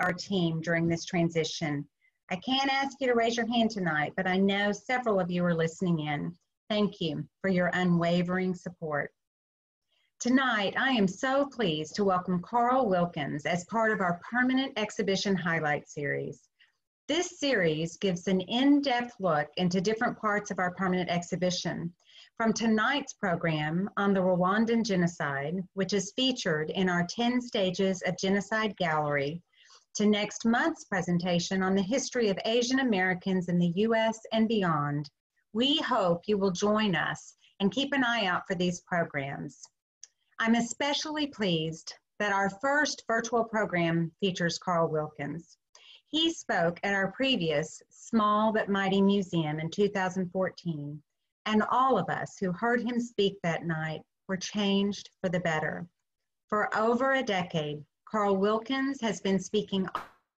our team during this transition. I can't ask you to raise your hand tonight, but I know several of you are listening in. Thank you for your unwavering support. Tonight, I am so pleased to welcome Carl Wilkens as part of our permanent exhibition highlight series. This series gives an in-depth look into different parts of our permanent exhibition. From tonight's program on the Rwandan genocide, which is featured in our 10 Stages of Genocide Gallery, to next month's presentation on the history of Asian Americans in the US and beyond, we hope you will join us and keep an eye out for these programs. I'm especially pleased that our first virtual program features Carl Wilkens. He spoke at our previous Small But Mighty Museum in 2014, and all of us who heard him speak that night were changed for the better. For over a decade, Carl Wilkens has been speaking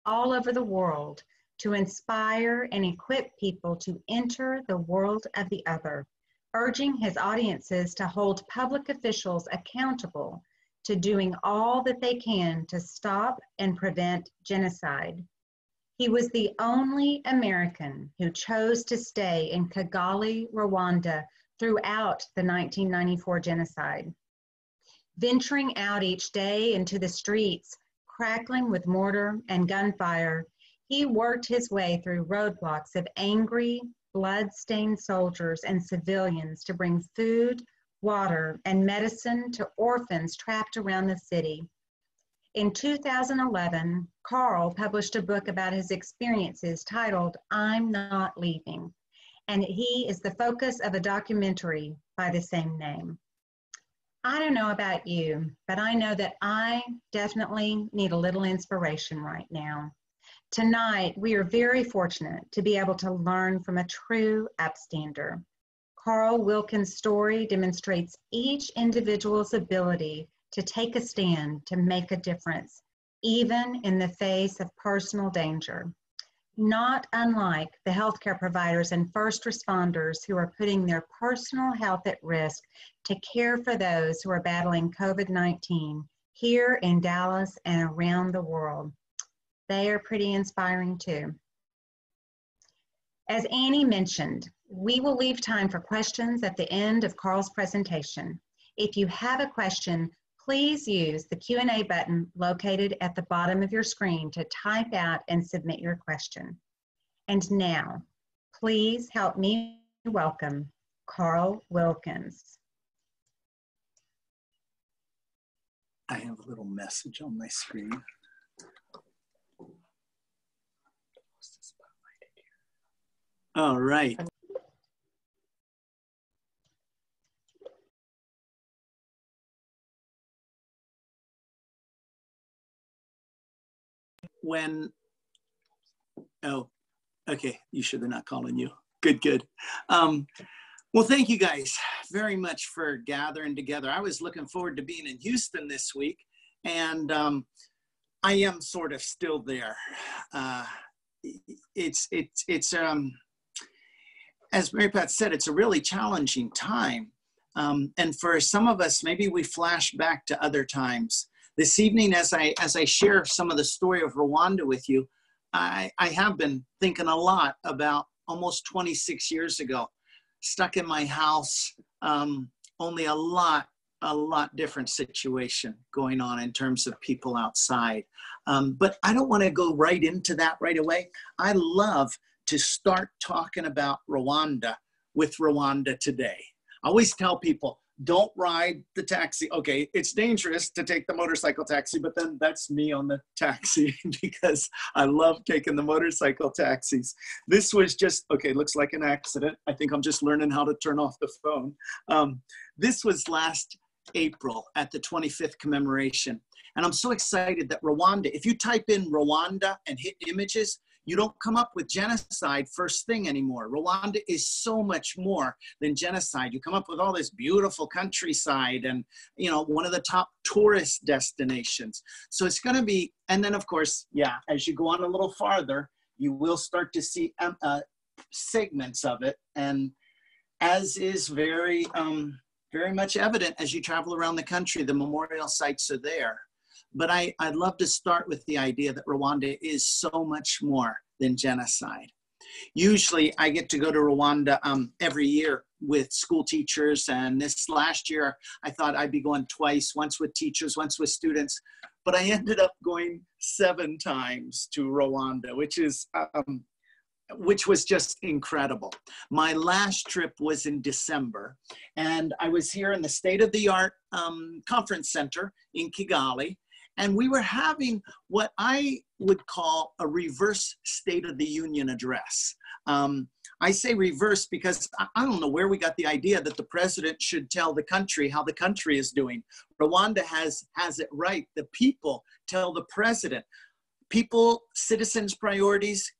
all over the world to inspire and equip people to enter the world of the other, urging his audiences to hold public officials accountable to doing all that they can to stop and prevent genocide. He was the only American who chose to stay in Kigali, Rwanda throughout the 1994 genocide. Venturing out each day into the streets, crackling with mortar and gunfire, he worked his way through roadblocks of angry, blood-stained soldiers and civilians to bring food, water, and medicine to orphans trapped around the city. In 2011, Carl published a book about his experiences titled I'm Not Leaving, and he is the focus of a documentary by the same name. I don't know about you, but I know that I definitely need a little inspiration right now. Tonight, we are very fortunate to be able to learn from a true upstander. Carl Wilkens' story demonstrates each individual's ability to take a stand to make a difference, even in the face of personal danger. Not unlike the healthcare providers and first responders who are putting their personal health at risk to care for those who are battling COVID 19 here in Dallas and around the world. They are pretty inspiring too. As Annie mentioned, we will leave time for questions at the end of Carl's presentation. If you have a question, please use the Q&A button located at the bottom of your screen to type out and submit your question. And now, please help me welcome Carl Wilkens. I have a little message on my screen. All right. When oh okay you sure they're not calling you. Good good. Um, well thank you guys very much for gathering together. I was looking forward to being in houston this week and um, i am sort of still there. Uh, it's it's it's um as mary pat said it's a really challenging time. Um, and for some of us maybe we flash back to other times this evening, as I, as I share some of the story of Rwanda with you, I, I have been thinking a lot about almost 26 years ago, stuck in my house, um, only a lot, a lot different situation going on in terms of people outside. Um, but I don't want to go right into that right away. I love to start talking about Rwanda with Rwanda today. I always tell people, don't ride the taxi. Okay, it's dangerous to take the motorcycle taxi, but then that's me on the taxi because I love taking the motorcycle taxis. This was just, okay, looks like an accident. I think I'm just learning how to turn off the phone. Um, this was last April at the 25th commemoration. And I'm so excited that Rwanda, if you type in Rwanda and hit images, you don't come up with genocide first thing anymore. Rwanda is so much more than genocide. You come up with all this beautiful countryside and, you know, one of the top tourist destinations. So it's going to be, and then of course, yeah, as you go on a little farther, you will start to see um, uh, segments of it. And as is very, um, very much evident as you travel around the country, the memorial sites are there. But I, I'd love to start with the idea that Rwanda is so much more than genocide. Usually, I get to go to Rwanda um, every year with school teachers, and this last year, I thought I'd be going twice once with teachers, once with students. But I ended up going seven times to Rwanda, which is um, which was just incredible. My last trip was in December, and I was here in the state of the art um, conference center in Kigali, and we were having what I would call a reverse State of the Union address. Um, I say reverse because I don't know where we got the idea that the president should tell the country how the country is doing. Rwanda has, has it right. The people tell the president. People, citizens' priorities,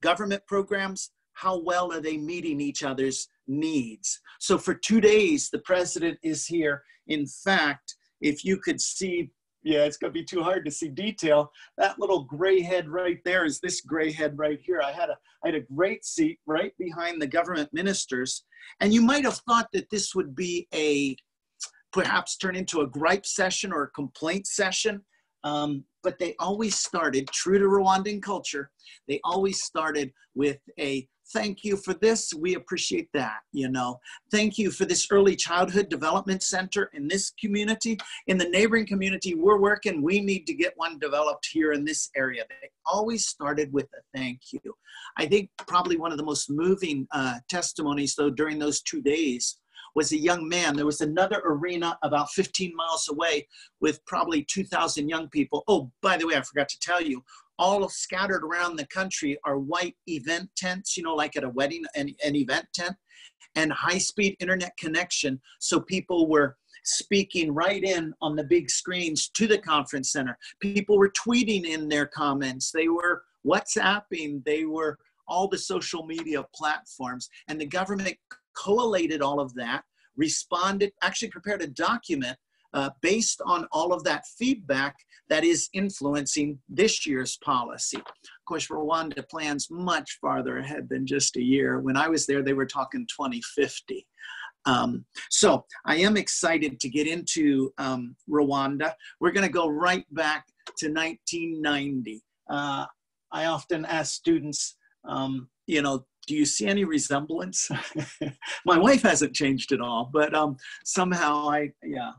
government programs, how well are they meeting each other's needs? So for two days, the president is here. In fact, if you could see yeah, it's gonna be too hard to see detail. That little gray head right there is this gray head right here. I had a I had a great seat right behind the government ministers, and you might have thought that this would be a perhaps turn into a gripe session or a complaint session. Um, but they always started, true to Rwandan culture, they always started with a thank you for this. We appreciate that. You know, thank you for this early childhood development center in this community. In the neighboring community we're working, we need to get one developed here in this area. They always started with a thank you. I think probably one of the most moving uh, testimonies, though, during those two days was a young man. There was another arena about 15 miles away with probably 2,000 young people. Oh, by the way, I forgot to tell you, all scattered around the country are white event tents, you know, like at a wedding, an, an event tent, and high speed internet connection. So people were speaking right in on the big screens to the conference center. People were tweeting in their comments. They were WhatsApping. They were all the social media platforms. And the government collated all of that, responded, actually prepared a document uh, based on all of that feedback that is influencing this year's policy. Of course, Rwanda plans much farther ahead than just a year. When I was there, they were talking 2050. Um, so I am excited to get into um, Rwanda. We're going to go right back to 1990. Uh, I often ask students, um, you know, do you see any resemblance? My wife hasn't changed at all, but um, somehow I, yeah,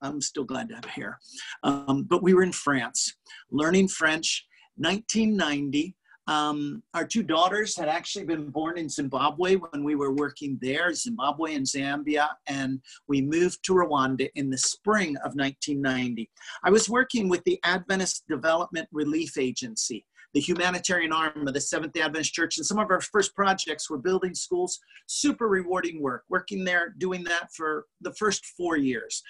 I'm still glad to have hair. Um, but we were in France, learning French, 1990. Um, our two daughters had actually been born in Zimbabwe when we were working there, Zimbabwe and Zambia, and we moved to Rwanda in the spring of 1990. I was working with the Adventist Development Relief Agency the humanitarian arm of the Seventh day Adventist Church. And some of our first projects were building schools, super rewarding work, working there, doing that for the first four years.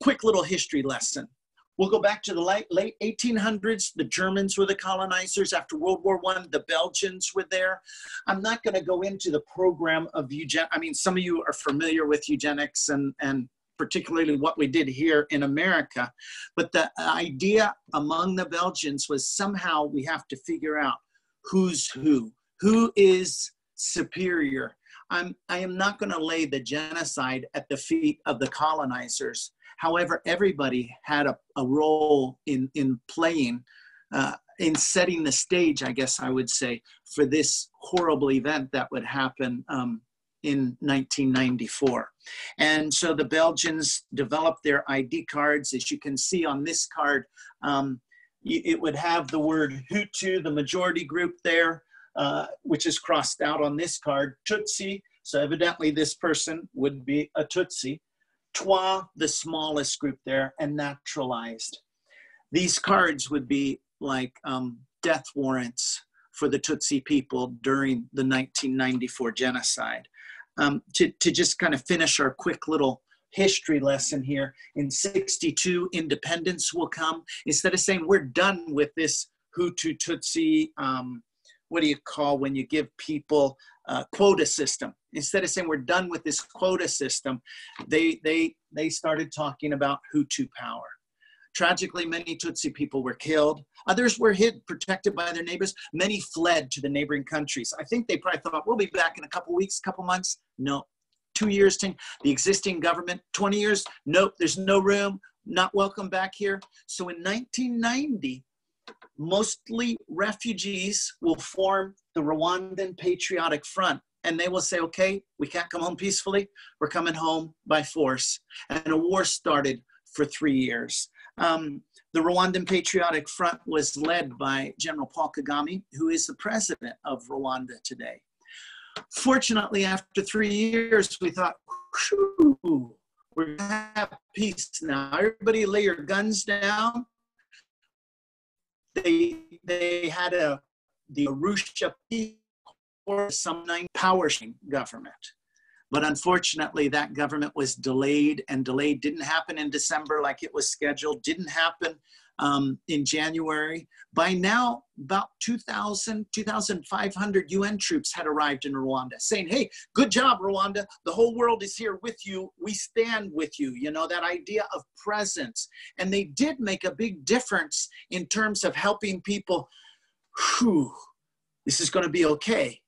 Quick little history lesson. We'll go back to the late, late 1800s. The Germans were the colonizers. After World War One, the Belgians were there. I'm not going to go into the program of eugenics. I mean, some of you are familiar with eugenics and, and particularly what we did here in America. But the idea among the Belgians was somehow we have to figure out who's who, who is superior. I'm, I am not going to lay the genocide at the feet of the colonizers. However, everybody had a, a role in, in playing, uh, in setting the stage, I guess I would say, for this horrible event that would happen um, in 1994. And so the Belgians developed their ID cards. As you can see on this card, um, it would have the word Hutu, the majority group there, uh, which is crossed out on this card, Tutsi. So evidently this person would be a Tutsi. Twa, the smallest group there, and naturalized. These cards would be like um, death warrants for the Tutsi people during the 1994 genocide um, to, to just kind of finish our quick little history lesson here. In 62, independence will come. Instead of saying we're done with this Hutu Tutsi, um, what do you call when you give people a quota system? Instead of saying we're done with this quota system, they, they, they started talking about Hutu power. Tragically, many Tutsi people were killed. Others were hid, protected by their neighbors. Many fled to the neighboring countries. I think they probably thought, we'll be back in a couple weeks, a couple months. No. Two years, ten, the existing government, 20 years, nope, there's no room. not welcome back here. So in 1990, mostly refugees will form the Rwandan Patriotic Front. And they will say, okay, we can't come home peacefully. We're coming home by force. And a war started for three years. Um, the Rwandan Patriotic Front was led by General Paul Kagame, who is the president of Rwanda today. Fortunately, after three years, we thought, we're going to have peace now. Everybody lay your guns down. They, they had a, the Arusha peace or some nine power government. But unfortunately, that government was delayed and delayed. Didn't happen in December like it was scheduled, didn't happen um, in January. By now, about 2,000, 2,500 UN troops had arrived in Rwanda saying, hey, good job, Rwanda. The whole world is here with you. We stand with you. You know, that idea of presence. And they did make a big difference in terms of helping people, whew, this is going to be okay.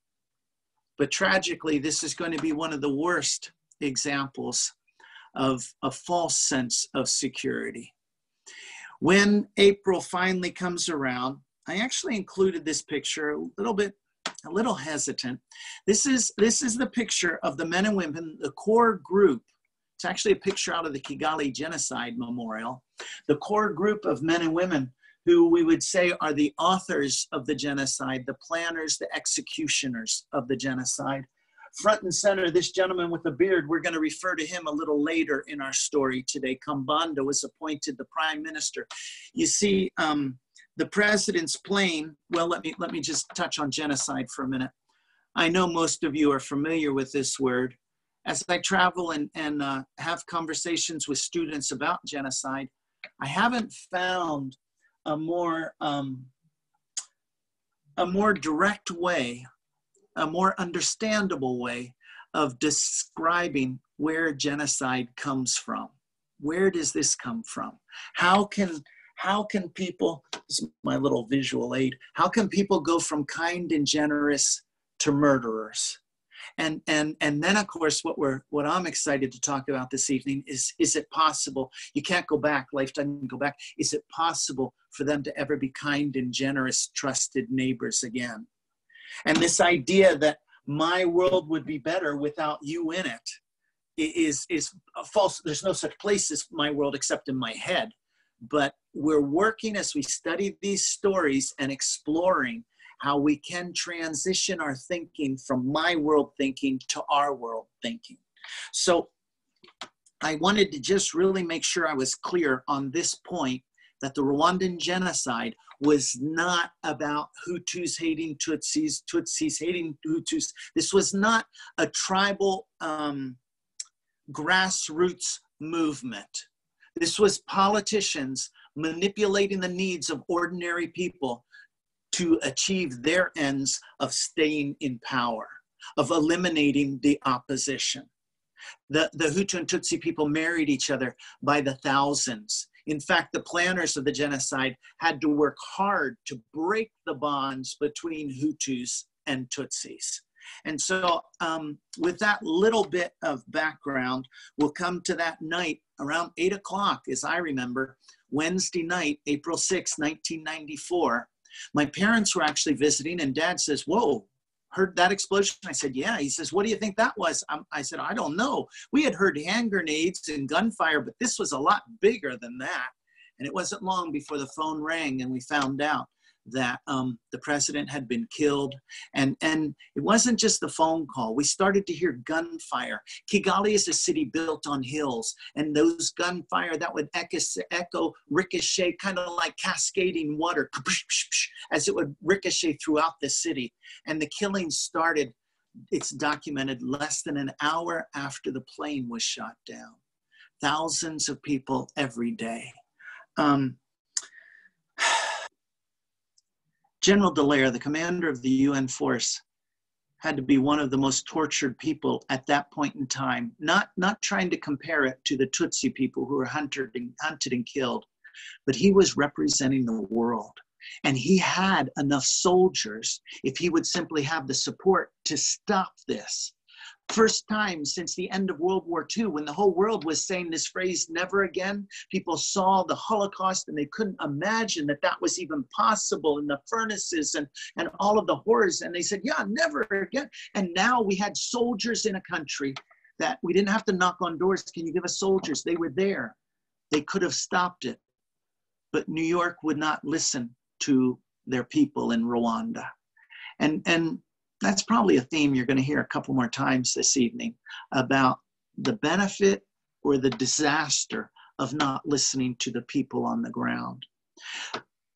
But tragically, this is going to be one of the worst examples of a false sense of security. When April finally comes around, I actually included this picture a little bit a little hesitant. This is this is the picture of the men and women, the core group. It's actually a picture out of the Kigali Genocide Memorial. The core group of men and women who we would say are the authors of the genocide, the planners, the executioners of the genocide. Front and center, this gentleman with the beard, we're going to refer to him a little later in our story today. Kambanda was appointed the prime minister. You see, um, the president's plane, well, let me, let me just touch on genocide for a minute. I know most of you are familiar with this word. As I travel and, and uh, have conversations with students about genocide, I haven't found a more um, a more direct way, a more understandable way of describing where genocide comes from. Where does this come from? How can how can people this is my little visual aid how can people go from kind and generous to murderers and and and then of course what we're what i'm excited to talk about this evening is is it possible you can't go back life doesn't go back is it possible for them to ever be kind and generous trusted neighbors again? And this idea that my world would be better without you in it is is false there's no such place as my world except in my head. But we're working as we study these stories and exploring how we can transition our thinking from my world thinking to our world thinking. So I wanted to just really make sure I was clear on this point that the Rwandan genocide was not about Hutus hating Tutsis, Tutsis hating Hutus. This was not a tribal um, grassroots movement. This was politicians manipulating the needs of ordinary people to achieve their ends of staying in power, of eliminating the opposition. The, the Hutu and Tutsi people married each other by the thousands. In fact, the planners of the genocide had to work hard to break the bonds between Hutus and Tutsis. And so, um, with that little bit of background, we'll come to that night around 8 o'clock, as I remember, Wednesday night, April 6, 1994, my parents were actually visiting, and dad says, Whoa, heard that explosion? I said, Yeah. He says, What do you think that was? I said, I don't know. We had heard hand grenades and gunfire, but this was a lot bigger than that. And it wasn't long before the phone rang and we found out that um, the president had been killed. And, and it wasn't just the phone call. We started to hear gunfire. Kigali is a city built on hills, and those gunfire that would echo, echo ricochet, kind of like cascading water, as it would ricochet throughout the city. And the killing started, it's documented, less than an hour after the plane was shot down. Thousands of people every day. Um, General Dallaire, the commander of the UN force, had to be one of the most tortured people at that point in time, not, not trying to compare it to the Tutsi people who were hunted and, hunted and killed, but he was representing the world. And he had enough soldiers, if he would simply have the support to stop this. First time since the end of World War II, when the whole world was saying this phrase, never again, people saw the Holocaust and they couldn't imagine that that was even possible in the furnaces and, and all of the horrors. And they said, yeah, never again. And now we had soldiers in a country that we didn't have to knock on doors. Can you give us soldiers? They were there. They could have stopped it. But New York would not listen to their people in Rwanda. And, and that's probably a theme you're going to hear a couple more times this evening about the benefit or the disaster of not listening to the people on the ground.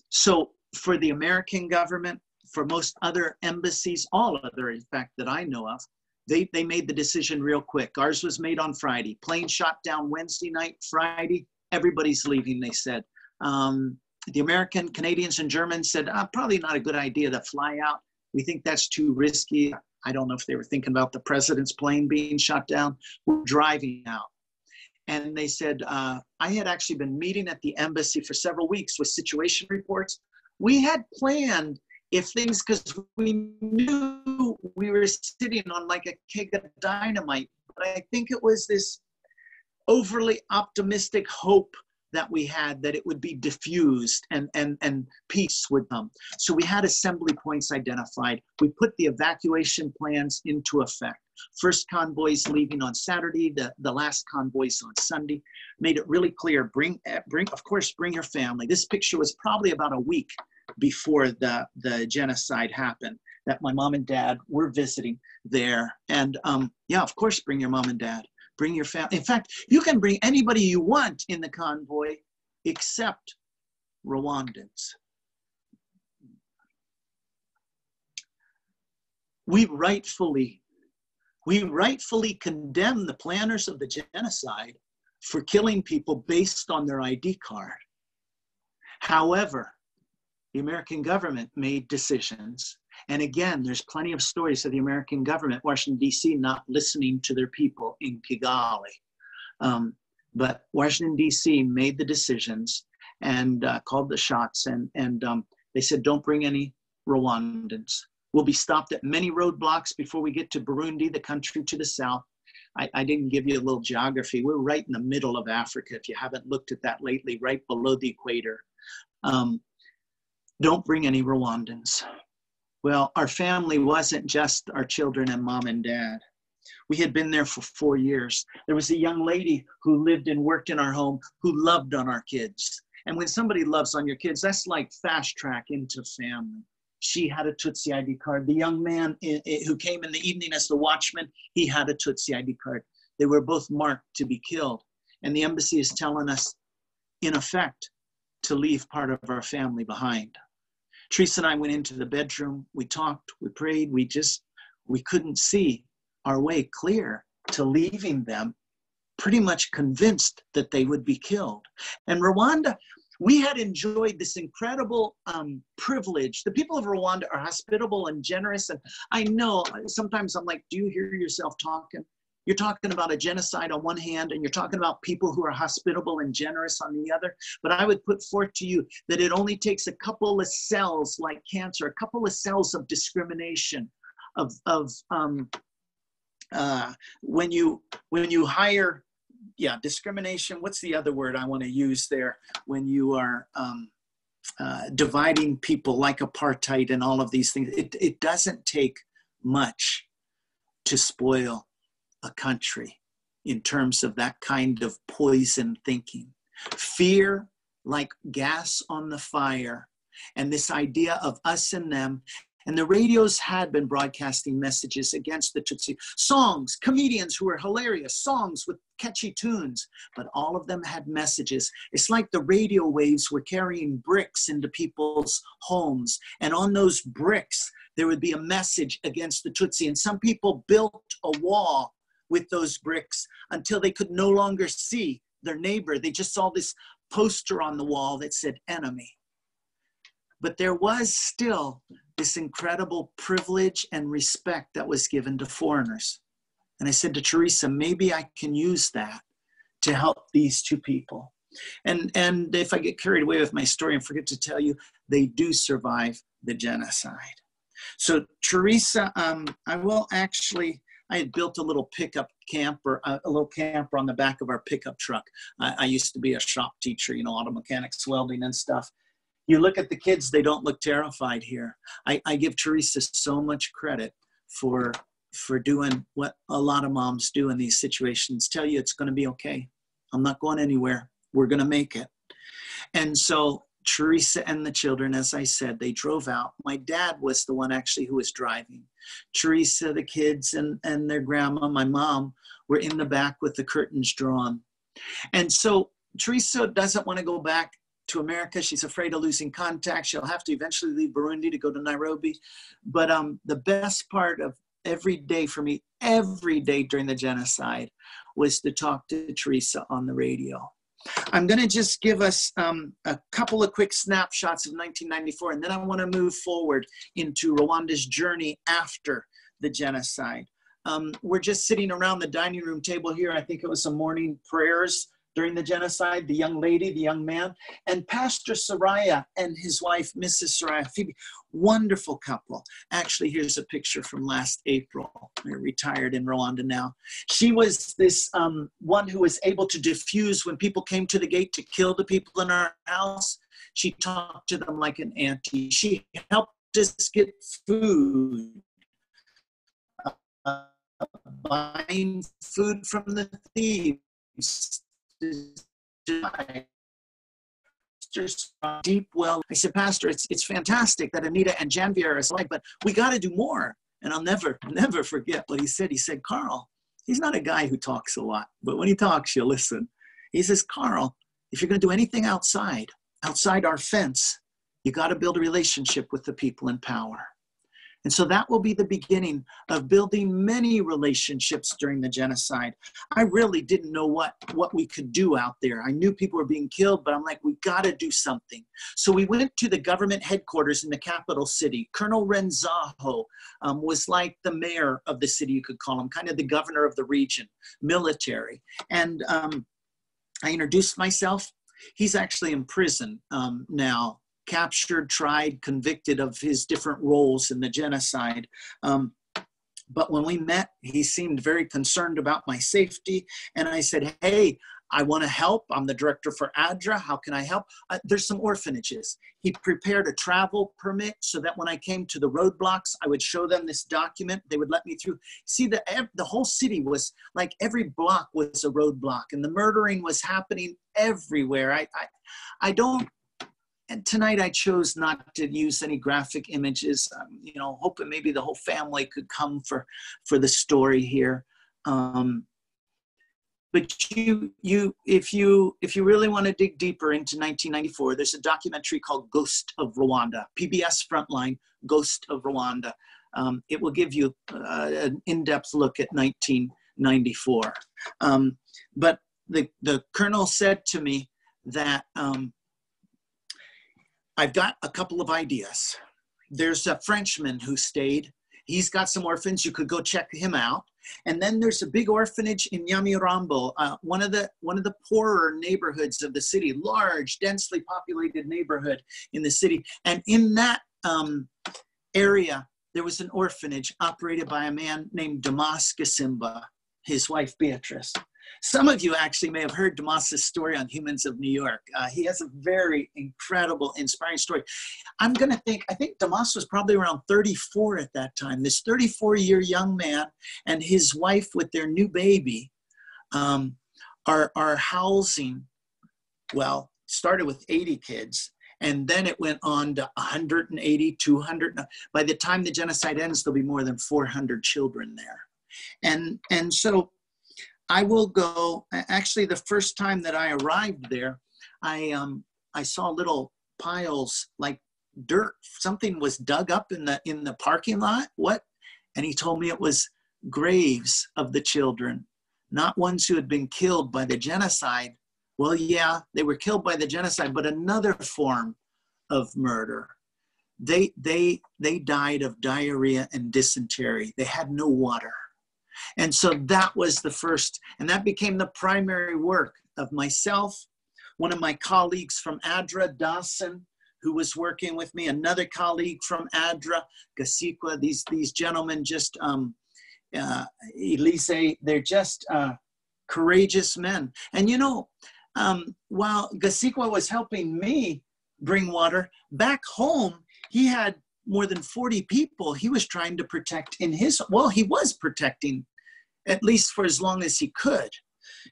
So, for the American government, for most other embassies, all other, in fact, that I know of, they, they made the decision real quick. Ours was made on Friday. Plane shot down Wednesday night, Friday. Everybody's leaving, they said. Um, the American, Canadians, and Germans said, ah, probably not a good idea to fly out. We think that's too risky. I don't know if they were thinking about the president's plane being shot down. We're driving out. And they said, uh, I had actually been meeting at the embassy for several weeks with situation reports. We had planned if things, because we knew we were sitting on like a keg of dynamite, but I think it was this overly optimistic hope that we had that it would be diffused and, and, and peace would come. So we had assembly points identified. We put the evacuation plans into effect. First convoys leaving on Saturday, the, the last convoys on Sunday. Made it really clear, bring, bring, of course, bring your family. This picture was probably about a week before the, the genocide happened that my mom and dad were visiting there. And um, yeah, of course, bring your mom and dad bring your family. In fact, you can bring anybody you want in the convoy except Rwandans. We rightfully, we rightfully condemn the planners of the genocide for killing people based on their ID card. However, the American government made decisions and again, there's plenty of stories of the American government, Washington, D.C., not listening to their people in Kigali. Um, but Washington, D.C. made the decisions and uh, called the shots, and, and um, they said, don't bring any Rwandans. We'll be stopped at many roadblocks before we get to Burundi, the country to the south. I, I, didn't give you a little geography. We're right in the middle of Africa, if you haven't looked at that lately, right below the equator. Um, don't bring any Rwandans. Well, our family wasn't just our children and mom and dad. We had been there for four years. There was a young lady who lived and worked in our home who loved on our kids. And when somebody loves on your kids, that's like fast track into family. She had a Tutsi ID card. The young man who came in the evening as the watchman, he had a Tutsi ID card. They were both marked to be killed. And the embassy is telling us, in effect, to leave part of our family behind. Teresa and I went into the bedroom. We talked, we prayed. We just, we couldn't see our way clear to leaving them, pretty much convinced that they would be killed. And Rwanda, we had enjoyed this incredible um, privilege. The people of Rwanda are hospitable and generous. And I know sometimes I'm like, do you hear yourself talking? You're talking about a genocide on one hand, and you're talking about people who are hospitable and generous on the other. But I would put forth to you that it only takes a couple of cells, like cancer, a couple of cells of discrimination, of of um, uh, when you when you hire, yeah, discrimination. What's the other word I want to use there? When you are um, uh, dividing people like apartheid and all of these things, it, it doesn't take much to spoil a country in terms of that kind of poison thinking. Fear, like gas on the fire, and this idea of us and them. And the radios had been broadcasting messages against the Tutsi. Songs, comedians who were hilarious, songs with catchy tunes, but all of them had messages. It's like the radio waves were carrying bricks into people's homes. And on those bricks, there would be a message against the Tutsi. And some people built a wall with those bricks until they could no longer see their neighbor. They just saw this poster on the wall that said enemy. But there was still this incredible privilege and respect that was given to foreigners. And I said to Teresa, maybe I can use that to help these two people. And, and if I get carried away with my story and forget to tell you, they do survive the genocide. So, Teresa, um, I will actually I had built a little pickup camper, uh, a little camper on the back of our pickup truck. I, I used to be a shop teacher, you know, auto mechanics, welding and stuff. You look at the kids, they don't look terrified here. I, I give Teresa so much credit for for doing what a lot of moms do in these situations tell you it's going to be okay i'm not going anywhere we're going to make it and so Teresa and the children, as I said, they drove out. My dad was the one actually who was driving. Teresa, the kids, and, and their grandma, my mom, were in the back with the curtains drawn. And so Teresa doesn't want to go back to America. She's afraid of losing contact. She'll have to eventually leave Burundi to go to Nairobi. But um, the best part of every day for me, every day during the genocide, was to talk to Teresa on the radio. I'm going to just give us um, a couple of quick snapshots of 1994, and then I want to move forward into Rwanda's journey after the genocide. Um, we're just sitting around the dining room table here. I think it was some morning prayers during the genocide, the young lady, the young man, and Pastor Soraya and his wife, Mrs. Soraya Phoebe. Wonderful couple. Actually, here's a picture from last April. They're retired in Rwanda now. She was this um, one who was able to diffuse when people came to the gate to kill the people in our house. She talked to them like an auntie. She helped us get food. Uh, buying food from the thieves deep well. I said, Pastor, it's, it's fantastic that Anita and Janvier is like, but we got to do more. And I'll never, never forget what he said. He said, Carl, he's not a guy who talks a lot, but when he talks, you listen. He says, Carl, if you're going to do anything outside, outside our fence, you got to build a relationship with the people in power. And so that will be the beginning of building many relationships during the genocide. I really didn't know what, what we could do out there. I knew people were being killed, but I'm like, we got to do something. So we went to the government headquarters in the capital city. Colonel Renzaho um, was like the mayor of the city, you could call him, kind of the governor of the region, military. And um, I introduced myself. He's actually in prison um, now captured, tried, convicted of his different roles in the genocide. Um, but when we met, he seemed very concerned about my safety. And I said, Hey, I want to help. I'm the director for ADRA. How can I help? Uh, there's some orphanages. He prepared a travel permit so that when I came to the roadblocks, I would show them this document. They would let me through. See, the, the whole city was like every block was a roadblock, and the murdering was happening everywhere. I, I, I don't and tonight I chose not to use any graphic images. Um, you know, hoping maybe the whole family could come for for the story here. Um, but you you if you if you really want to dig deeper into 1994, there's a documentary called Ghost of Rwanda, PBS Frontline, Ghost of Rwanda. Um, it will give you uh, an in-depth look at 1994. Um, but the the colonel said to me that um, I've got a couple of ideas. There's a Frenchman who stayed. He's got some orphans. You could go check him out. And then there's a big orphanage in Nyamirambo, uh, one of the one of the poorer neighborhoods of the city, large, densely populated neighborhood in the city. And in that um, area, there was an orphanage operated by a man named Damas Gisimba, his wife Beatrice. Some of you actually may have heard Damas's story on Humans of New York. Uh, he has a very incredible, inspiring story. I'm going to think, I think Damas was probably around 34 at that time. This 34 year young man and his wife with their new baby um, are, are housing, well, started with 80 kids and then it went on to 180 200 by the time the genocide ends there'll be more than 400 children there and and so I will go. Actually, the first time that I arrived there, I um, I saw little piles like dirt. Something was dug up in the in the parking lot. What? And he told me it was graves of the children, not ones who had been killed by the genocide. Well, yeah, they were killed by the genocide, but another form of murder. They they they died of diarrhea and dysentery. They had no water and so that was the first, and that became the primary work of myself, one of my colleagues from ADRA, Dawson, who was working with me, another colleague from ADRA, Gasigwa. These, these gentlemen just um, uh, Elise, they're just uh, courageous men. And you know, um, while Gasigwa was helping me bring water back home, he had more than 40 people he was trying to protect in his, well, he was protecting at least for as long as he could.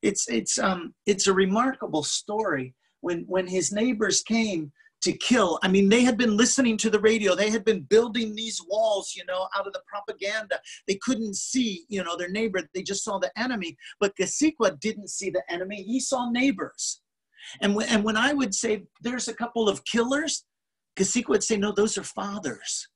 It's, it's, um, it's a remarkable story. When, when his neighbors came to kill. I mean, they had been listening to the radio. They had been building these walls, you know, out of the propaganda. They couldn't see, you know, their neighbor. They just saw the enemy. But Gasigwa didn't see the enemy. He saw neighbors. And and when I would say there's a couple of killers, Gasigwa would say, no, those are fathers.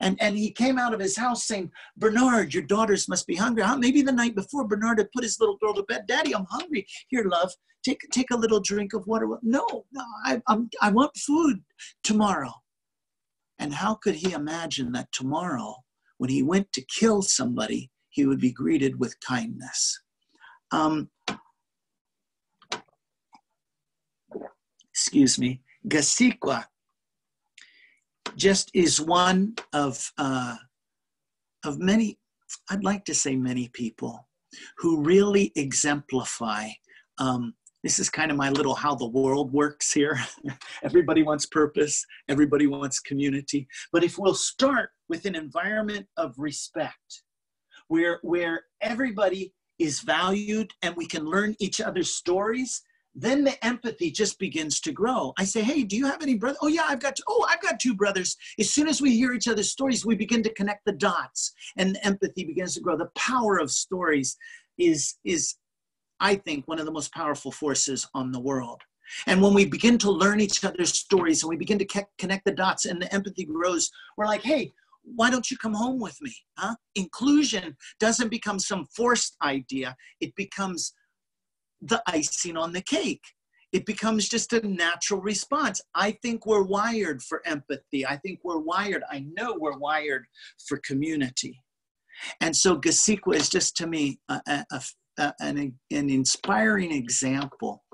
And, and he came out of his house saying, Bernard, your daughters must be hungry. Maybe the night before, Bernard had put his little girl to bed. Daddy, I'm hungry. Here, love, take, take a little drink of water. No, no, I, I'm, I want food tomorrow. And how could he imagine that tomorrow, when he went to kill somebody, he would be greeted with kindness? Um, excuse me, Gasigwa just is one of uh, of many. I'd like to say many people who really exemplify. Um, this is kind of my little how the world works here. everybody wants purpose, everybody wants community. But if we'll start with an environment of respect, where where everybody is valued and we can learn each other's stories then the empathy just begins to grow. I say, hey, do you have any brother? Oh yeah, I've got. Oh, I've got two brothers. As soon as we hear each other's stories, we begin to connect the dots, and empathy begins to grow. The power of stories is is, I think, one of the most powerful forces on the world. And when we begin to learn each other's stories and we begin to connect the dots, and the empathy grows, we're like, hey, why don't you come home with me? Huh? Inclusion doesn't become some forced idea. It becomes the icing on the cake. It becomes just a natural response. I think we're wired for empathy. I think we're wired, I know we're wired for community. And so Gasigwa is just to me a, a, a, an, an inspiring example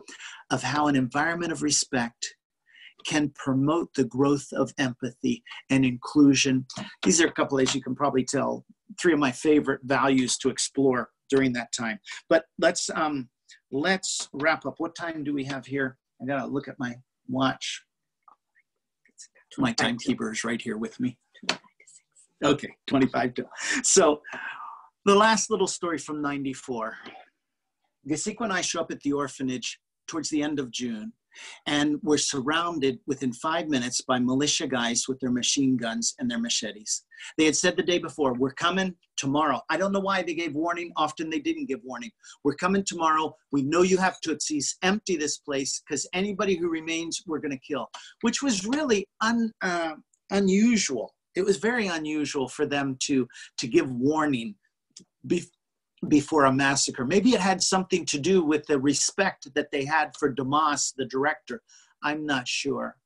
of how an environment of respect can promote the growth of empathy and inclusion. These are a couple, as you can probably tell, three of my favorite values to explore during that time. But let's um, let's wrap up. What time do we have here? I gotta look at my watch. My timekeeper is right here with me. Okay, 25 to. So the last little story from 94. Gasigwa and I show up at the orphanage towards the end of June and we're surrounded within five minutes by militia guys with their machine guns and their machetes. They had said the day before, We're coming tomorrow. I don't know why they gave warning. Often they didn't give warning. We're coming tomorrow. We know you have to empty this place because anybody who remains, we're going to kill, which was really un, uh, unusual. It was very unusual for them to, to give warning before a massacre. Maybe it had something to do with the respect that they had for Damas, the director. I'm not sure.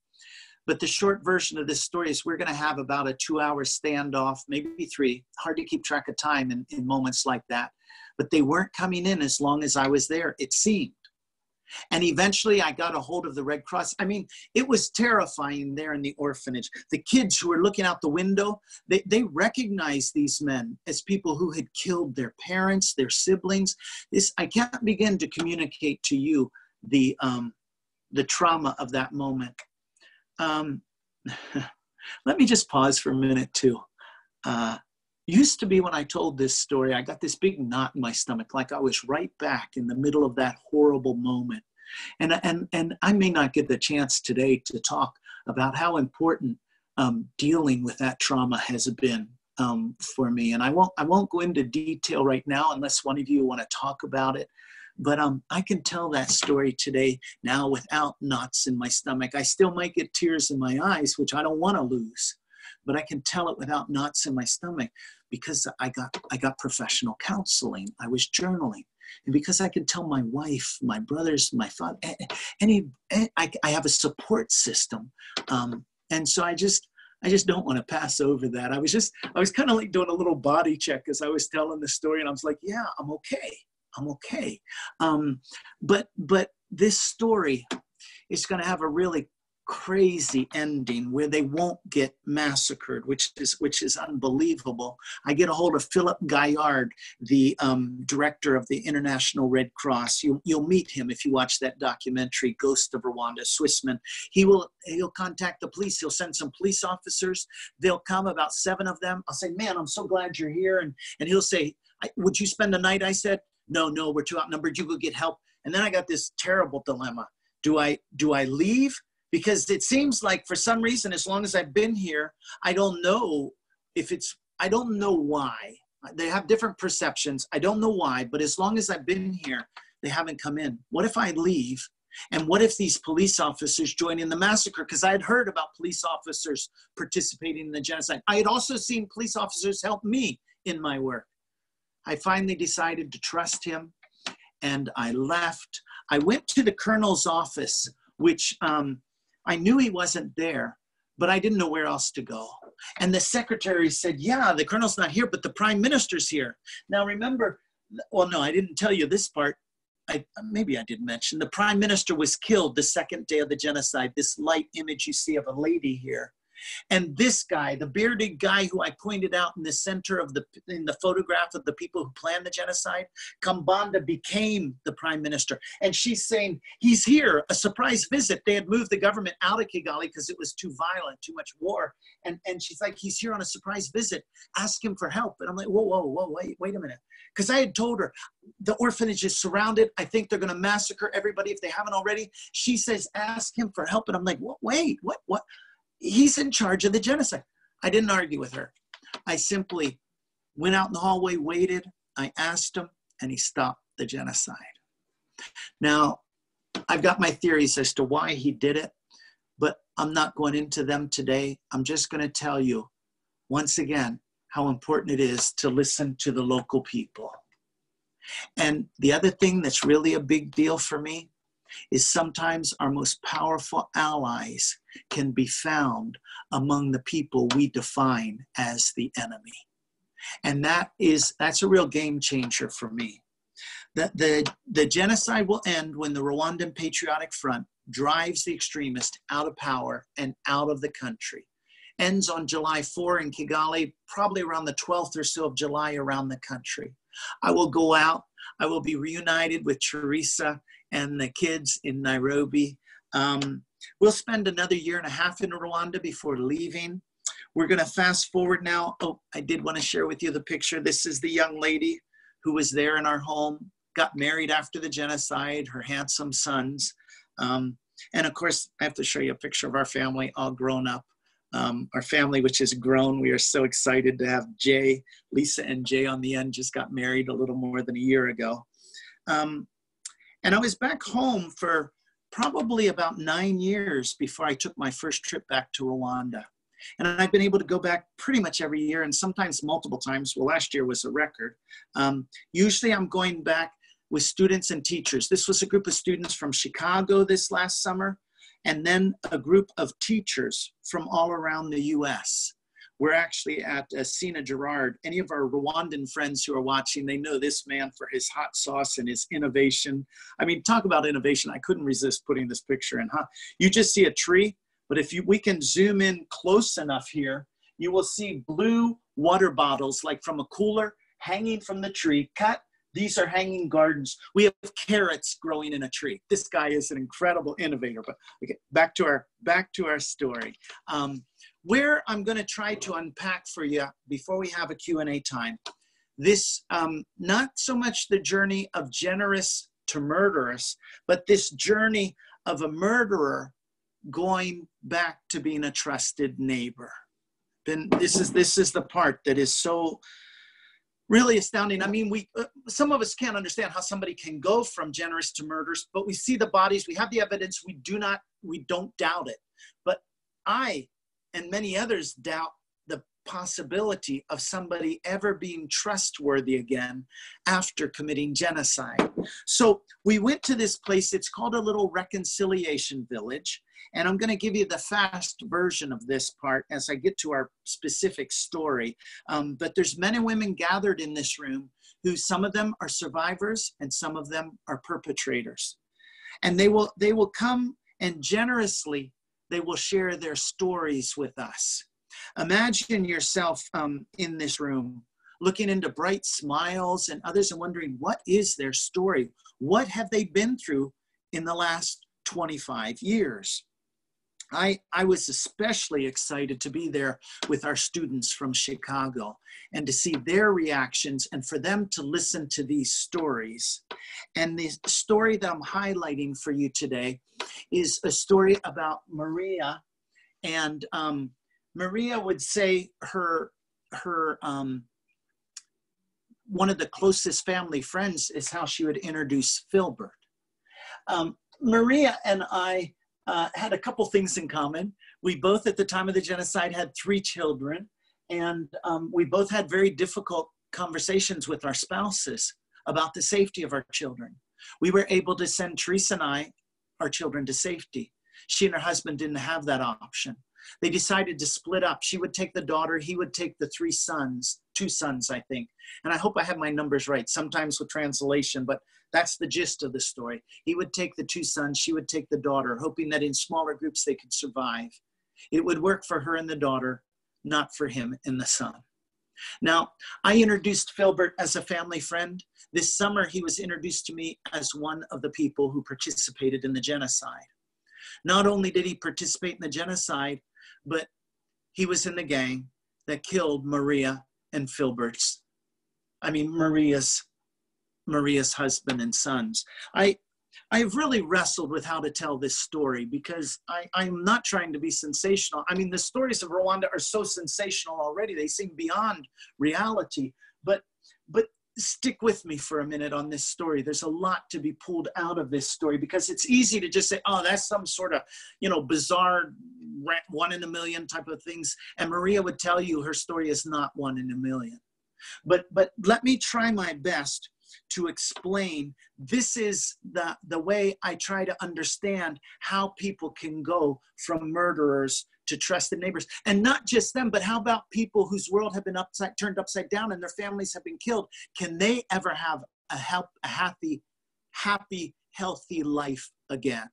But the short version of this story is we're going to have about a two hour standoff, maybe three. Hard to keep track of time in, in moments like that. But they weren't coming in as long as I was there, it seemed. And eventually I got a hold of the Red Cross. I mean, it was terrifying there in the orphanage. The kids who were looking out the window, they, they recognized these men as people who had killed their parents, their siblings. This I can't begin to communicate to you the um, the trauma of that moment. Um, let me just pause for a minute too. Uh, used to be when I told this story, I got this big knot in my stomach, like I was right back in the middle of that horrible moment. And, and, and I may not get the chance today to talk about how important um, dealing with that trauma has been um, for me. And I won't, I won't go into detail right now unless one of you want to talk about it. But um, I can tell that story today now without knots in my stomach. I still might get tears in my eyes, which I don't want to lose, but I can tell it without knots in my stomach because I got I got professional counseling. I was journaling. And because I can tell my wife, my brothers, my father, any, I, I have a support system. Um, and so I just, I just don't want to pass over that. I was just, I was kind of like doing a little body check as I was telling the story, and I was like, yeah, I'm okay. I'm okay. Um, but, but this story is going to have a really crazy ending where they won't get massacred, which is which is unbelievable. I get a hold of Philippe Gaillard, the um, director of the International Red Cross. You, you'll meet him if you watch that documentary, Ghost of Rwanda, Swissman. He will he'll contact the police. He'll send some police officers. They'll come, about seven of them. I'll say, "Man, I'm so glad you're here," and and he'll say, "Would you spend the night?" I said, "No, no, we're too outnumbered. You go get help." And then I got this terrible dilemma. Do I do I leave? because it seems like for some reason as long as i've been here i don't know if it's i don't know why they have different perceptions i don't know why but as long as i've been here they haven't come in what if i leave and what if these police officers join in the massacre because i had heard about police officers participating in the genocide i had also seen police officers help me in my work i finally decided to trust him and i left i went to the colonel's office which um, I knew he wasn't there, but I didn't know where else to go. And the secretary said, Yeah, the colonel's not here, but the prime minister's here. Now remember, well, no, I didn't tell you this part. I, maybe I didn't mention the prime minister was killed the second day of the genocide. This light image you see of a lady here. And this guy, the bearded guy who I pointed out in the center of the in the photograph of the people who planned the genocide, Kambanda became the prime minister. And she's saying, he's here, a surprise visit. They had moved the government out of Kigali because it was too violent, too much war. And, and she's like, he's here on a surprise visit. Ask him for help. And I'm like, whoa, whoa, whoa, wait, wait a minute. Because I had told her the orphanage is surrounded. I think they're going to massacre everybody if they haven't already. She says, ask him for help. And I'm like, wait, what, what? He's in charge of the genocide. I didn't argue with her. I simply went out in the hallway, waited. I asked him, and he stopped the genocide. Now, I've got my theories as to why he did it, but I'm not going into them today. I'm just going to tell you once again how important it is to listen to the local people. And the other thing that's really a big deal for me is sometimes our most powerful allies can be found among the people we define as the enemy. And that is that's a real game changer for me. The, the, the genocide will end when the Rwandan Patriotic Front drives the extremist out of power and out of the country. Ends on July 4 in Kigali, probably around the 12th or so of July around the country. I will go out. I will be reunited with Teresa and the kids in Nairobi. Um, we'll spend another year and a half in Rwanda before leaving. We're going to fast forward now. Oh, I did want to share with you the picture. This is the young lady who was there in our home, got married after the genocide, her handsome sons. Um, and of course, I have to show you a picture of our family all grown up. Um, our family, which has grown, we are so excited to have Jay, Lisa, and Jay on the end, just got married a little more than a year ago. Um, and I was back home for probably about nine years before I took my first trip back to Rwanda. And I've been able to go back pretty much every year and sometimes multiple times. Well, last year was a record. Um, usually I'm going back with students and teachers. This was a group of students from Chicago this last summer, and then a group of teachers from all around the US. We're actually at uh, Sina Gerard. Any of our Rwandan friends who are watching, they know this man for his hot sauce and his innovation. I mean, talk about innovation. I couldn't resist putting this picture in. Huh? You just see a tree, but if you, we can zoom in close enough here, you will see blue water bottles, like from a cooler, hanging from the tree, cut. These are hanging gardens. We have carrots growing in a tree. This guy is an incredible innovator. But okay, back to our back to our story. Um, where I'm going to try to unpack for you before we have a Q&A time, this um, not so much the journey of generous to murderous, but this journey of a murderer going back to being a trusted neighbor. Then this is this is the part that is so really astounding. I mean, we uh, some of us can't understand how somebody can go from generous to murderous, but we see the bodies, we have the evidence, we do not, we don't doubt it. But I and many others doubt the possibility of somebody ever being trustworthy again after committing genocide. So we went to this place, it's called a little reconciliation village. And I'm going to give you the fast version of this part as I get to our specific story. Um, but there's men and women gathered in this room who some of them are survivors and some of them are perpetrators. And they will they will come and generously they will share their stories with us. Imagine yourself um, in this room looking into bright smiles and others and wondering what is their story? What have they been through in the last 25 years? I, I was especially excited to be there with our students from Chicago and to see their reactions and for them to listen to these stories. And the story that I'm highlighting for you today is a story about Maria. And um, Maria would say her, her um, one of the closest family friends is how she would introduce Filbert. Um, Maria and I uh, had a couple things in common. We both, at the time of the genocide, had three children, and um, we both had very difficult conversations with our spouses about the safety of our children. We were able to send Teresa and I, our children, to safety. She and her husband didn't have that option. They decided to split up. She would take the daughter, he would take the three sons, two sons, I think. And I hope I have my numbers right, sometimes with translation, but that's the gist of the story. He would take the two sons, she would take the daughter, hoping that in smaller groups they could survive. It would work for her and the daughter, not for him and the son. Now, I introduced Filbert as a family friend. This summer, he was introduced to me as one of the people who participated in the genocide. Not only did he participate in the genocide, but he was in the gang that killed Maria and Filbert's, I mean, Maria's Maria's husband and sons. I I've really wrestled with how to tell this story because I, I'm not trying to be sensational. I mean, the stories of Rwanda are so sensational already; they seem beyond reality. But but stick with me for a minute on this story. There's a lot to be pulled out of this story because it's easy to just say, "Oh, that's some sort of you know bizarre one in a million type of things." And Maria would tell you her story is not one in a million. But but let me try my best to explain this is the, the way I try to understand how people can go from murderers to trust the neighbors. And not just them, but how about people whose world have been upside, turned upside down and their families have been killed? Can they ever have a, help, a happy, happy, healthy life again?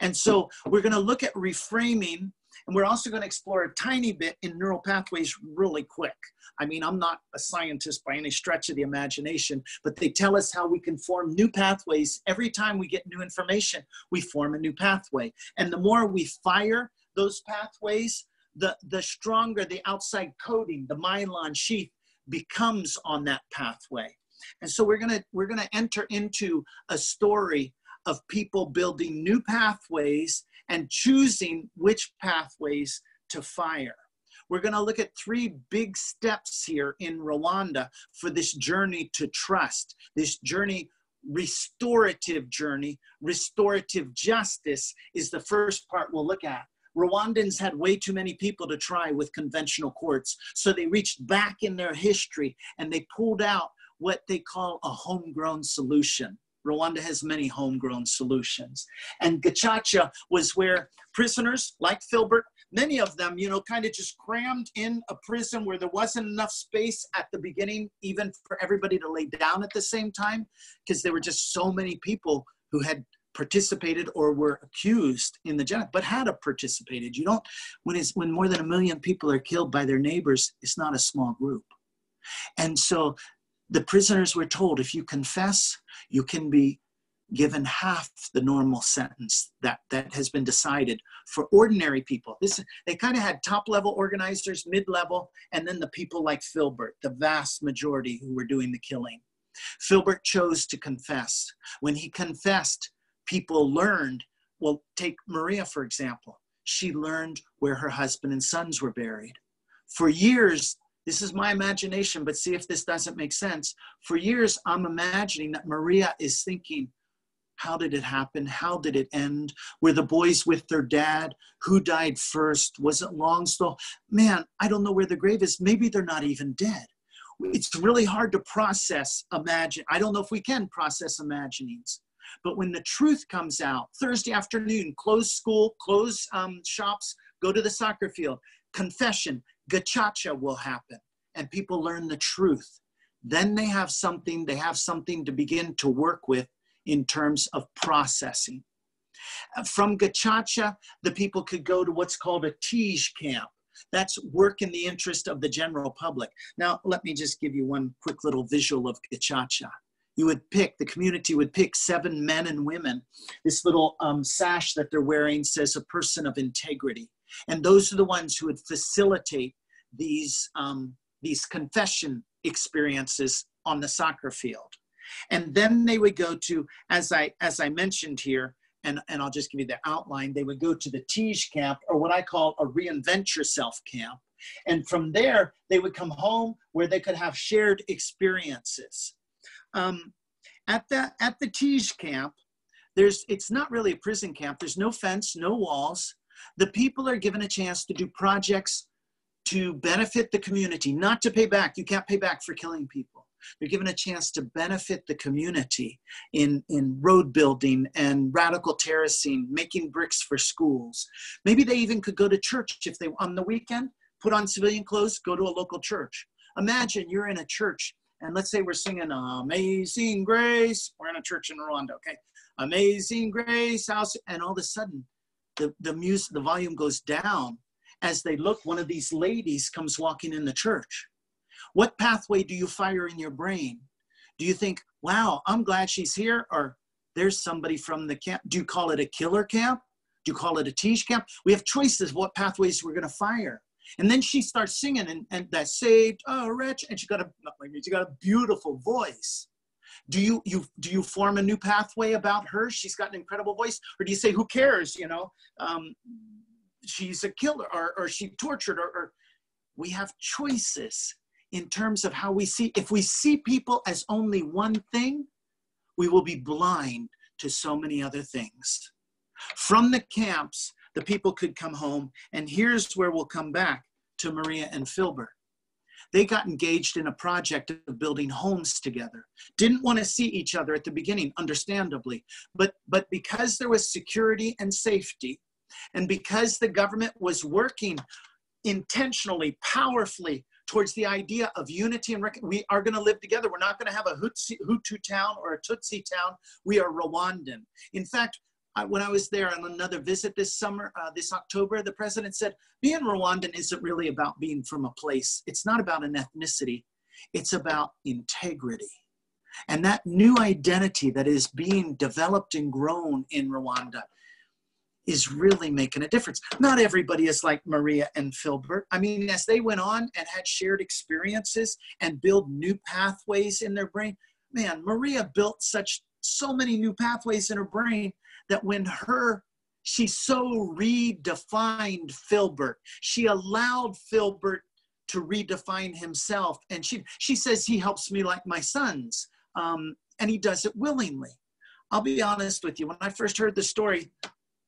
And so we're going to look at reframing and we're also going to explore a tiny bit in neural pathways really quick. I mean, I'm not a scientist by any stretch of the imagination, but they tell us how we can form new pathways. Every time we get new information, we form a new pathway. And the more we fire those pathways, the, the stronger the outside coating, the myelin sheath, becomes on that pathway. And so we're gonna we're gonna enter into a story of people building new pathways and choosing which pathways to fire. We're going to look at three big steps here in Rwanda for this journey to trust, this journey, restorative journey. Restorative justice is the first part we'll look at. Rwandans had way too many people to try with conventional courts, so they reached back in their history and they pulled out what they call a homegrown solution. Rwanda has many homegrown solutions. And Gacaca was where prisoners like Filbert, many of them, you know, kind of just crammed in a prison where there wasn't enough space at the beginning, even for everybody to lay down at the same time, because there were just so many people who had participated or were accused in the genocide, but had a participated. You don't, when it's when more than a million people are killed by their neighbors, it's not a small group. And so the prisoners were told if you confess, you can be given half the normal sentence that, that has been decided for ordinary people. This, they kind of had top level organizers, mid level, and then the people like Filbert, the vast majority who were doing the killing. Filbert chose to confess. When he confessed, people learned. Well, take Maria, for example. She learned where her husband and sons were buried. For years, this is my imagination, but see if this doesn't make sense. For years, I'm imagining that Maria is thinking, how did it happen? How did it end? Were the boys with their dad? Who died first? Was it Longstall? Man, I don't know where the grave is. Maybe they're not even dead. It's really hard to process imagine. I don't know if we can process imaginings. But when the truth comes out, Thursday afternoon, close school, close um, shops, go to the soccer field, confession, Gacaca will happen and people learn the truth. Then they have something, they have something to begin to work with in terms of processing. From Gacaca, the people could go to what's called a TIG camp. That's work in the interest of the general public. Now, let me just give you one quick little visual of Gacaca. You would pick, the community would pick seven men and women. This little um, sash that they're wearing says a person of integrity. And those are the ones who would facilitate these, um, these confession experiences on the soccer field. And then they would go to, as I, as I mentioned here, and, and I'll just give you the outline, they would go to the TIG camp, or what I call a reinvent yourself camp. And from there, they would come home where they could have shared experiences. Um, at, the, at the TIG camp, there's, it's not really a prison camp. There's no fence, no walls. The people are given a chance to do projects to benefit the community, not to pay back. You can't pay back for killing people. They're given a chance to benefit the community in, in road building and radical terracing, making bricks for schools. Maybe they even could go to church if they on the weekend, put on civilian clothes, go to a local church. Imagine you're in a church and let's say we're singing Amazing Grace. We're in a church in Rwanda, okay? Amazing Grace, house, and all of a sudden the, the music, the volume goes down. As they look, one of these ladies comes walking in the church what pathway do you fire in your brain? Do you think, wow, I'm glad she's here? Or there's somebody from the camp. Do you call it a killer camp? Do you call it a teach camp? We have choices what pathways we're going to fire. And then she starts singing and, and that saved, oh, wretch. And she got a, she got a beautiful voice. Do you, you, do you form a new pathway about her? She's got an incredible voice. Or do you say, who cares? You know, um, she's a killer or, or she tortured or, or we have choices in terms of how we see. If we see people as only one thing, we will be blind to so many other things. From the camps, the people could come home, and here's where we'll come back to Maria and Filbert. They got engaged in a project of building homes together. Didn't want to see each other at the beginning, understandably, but, but because there was security and safety, and because the government was working intentionally, powerfully towards the idea of unity and rec- we are going to live together. We're not going to have a Hutu town or a Tutsi town. We are Rwandan. In fact, When I was there on another visit this summer, uh, this October, the president said, being Rwandan isn't really about being from a place. It's not about an ethnicity. It's about integrity. And that new identity that is being developed and grown in Rwanda is really making a difference. Not everybody is like Maria and Filbert. I mean, as they went on and had shared experiences and build new pathways in their brain, man, Maria built such so many new pathways in her brain that when her she so redefined Filbert, she allowed Filbert to redefine himself, and she she says he helps me like my sons, um, and he does it willingly. I'll be honest with you. When I first heard the story,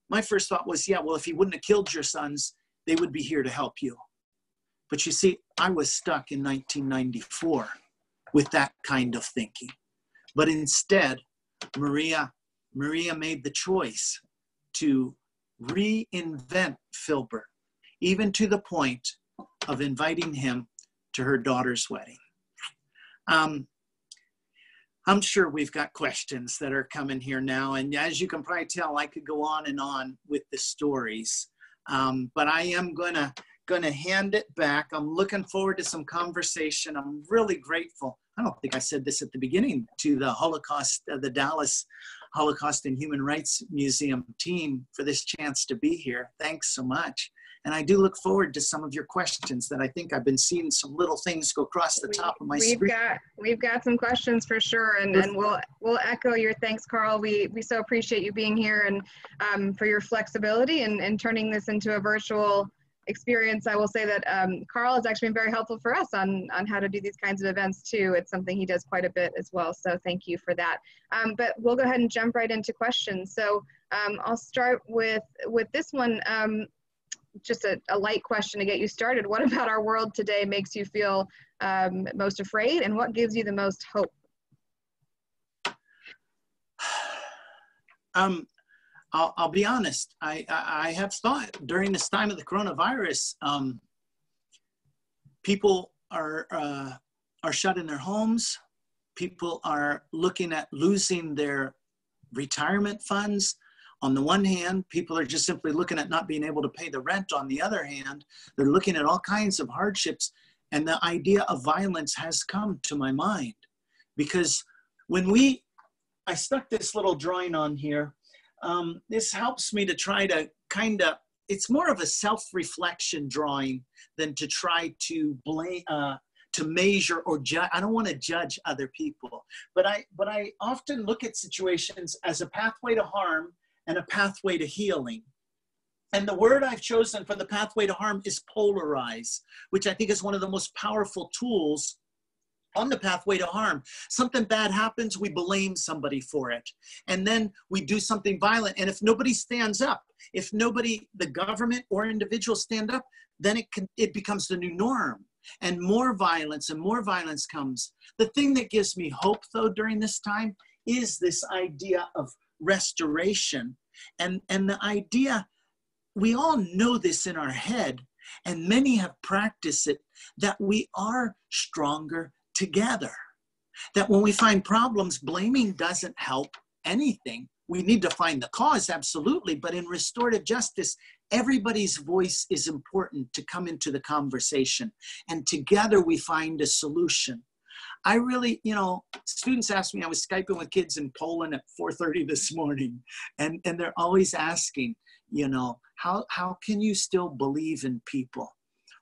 my first thought was, yeah, well, if he wouldn't have killed your sons, they would be here to help you. But you see, I was stuck in 1994 with that kind of thinking. But instead, Maria, Maria made the choice to reinvent Filbert, even to the point of inviting him to her daughter's wedding. Um, I'm sure we've got questions that are coming here now. And as you can probably tell, I could go on and on with the stories. Um, but I am gonna gonna hand it back. I'm looking forward to some conversation. I'm really grateful. I don't think I said this at the beginning to the Holocaust, uh, the Dallas Holocaust and Human Rights Museum team for this chance to be here. Thanks so much. And I do look forward to some of your questions that I think I've been seeing some little things go across the top of my we've screen. Got, we've got some questions for sure. And, and we'll, we'll echo your thanks, Carl. We, we so appreciate you being here and um, for your flexibility and, and turning this into a virtual experience. I will say that um, Carl has actually been very helpful for us on, on how to do these kinds of events too. It's something he does quite a bit as well. So thank you for that. Um, but we'll go ahead and jump right into questions. So um, I'll start with, with this one. Um, just a, a, light question to get you started. What about our world today makes you feel um, most afraid and what gives you the most hope? Um, I'll, I'll, be honest. I, I, I, have thought during this time of the coronavirus, um, people are, uh, are shut in their homes. People are looking at losing their retirement funds On the one hand, people are just simply looking at not being able to pay the rent. On the other hand, they're looking at all kinds of hardships. And the idea of violence has come to my mind because when we, I stuck this little drawing on here. Um, this helps me to try to kind of, it's more of a self reflection drawing than to try to blame, uh, to measure or judge. I don't want to judge other people, but I but I often look at situations as a pathway to harm and a pathway to healing. And the word I've chosen for the pathway to harm is polarize, which I think is one of the most powerful tools on the pathway to harm. Something bad happens, we blame somebody for it. And then we do something violent. And if nobody stands up, if nobody, the government or individual stand up, then it can it becomes the new norm and more violence and more violence comes. The thing that gives me hope, though, during this time is this idea of restoration. And, and the idea, we all know this in our head, and many have practiced it, that we are stronger together. That when we find problems, blaming doesn't help anything. We need to find the cause, absolutely, but in restorative justice, everybody's voice is important to come into the conversation and together we find a solution i really you know students ask me i was skyping with kids in poland at 4.30 this morning and and they're always asking you know how how can you still believe in people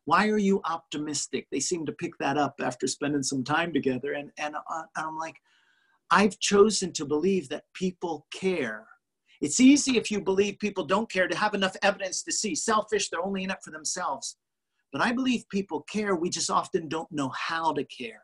why are you optimistic? They seem to pick that up after spending some time together. And and, uh, and i'm like i've chosen to believe that people care. It's easy if you believe people don't care to have enough evidence to see. Selfish, they're only in it for themselves. But I believe people care, we just often don't know how to care.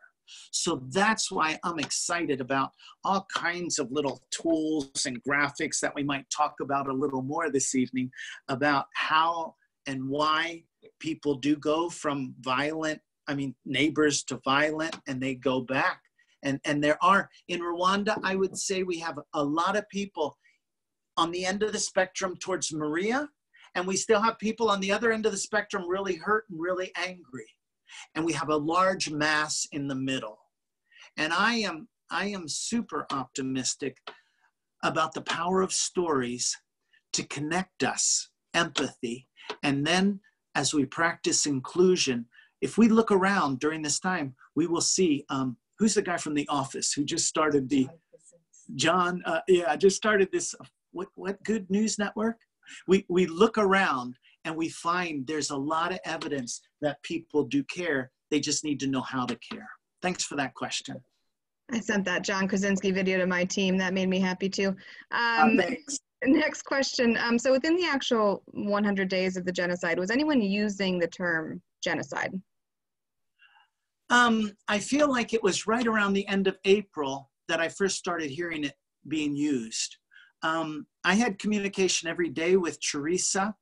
So that's why I'm excited about all kinds of little tools and graphics that we might talk about a little more this evening about how and why people do go from violent, I mean, neighbors to violent, and they go back. And, and there are, in Rwanda, I would say we have a lot of people on the end of the spectrum towards Maria, and we still have people on the other end of the spectrum really hurt and really angry. And we have a large mass in the middle. And I am I am super optimistic about the power of stories to connect us, empathy, and then as we practice inclusion, if we look around during this time, we will see um, who's the guy from The Office who just started the John. Uh, yeah, I just started this what, what good news network? We, we look around and we find there's a lot of evidence that people do care. They just need to know how to care. Thanks for that question. I sent that John Krasinski video to my team. That made me happy too. Um, oh, thanks. Next question. Um, so within the actual 100 days of the genocide, was anyone using the term genocide? Um, I feel like it was right around the end of April that I first started hearing it being used. Um, I had communication every day with Teresa,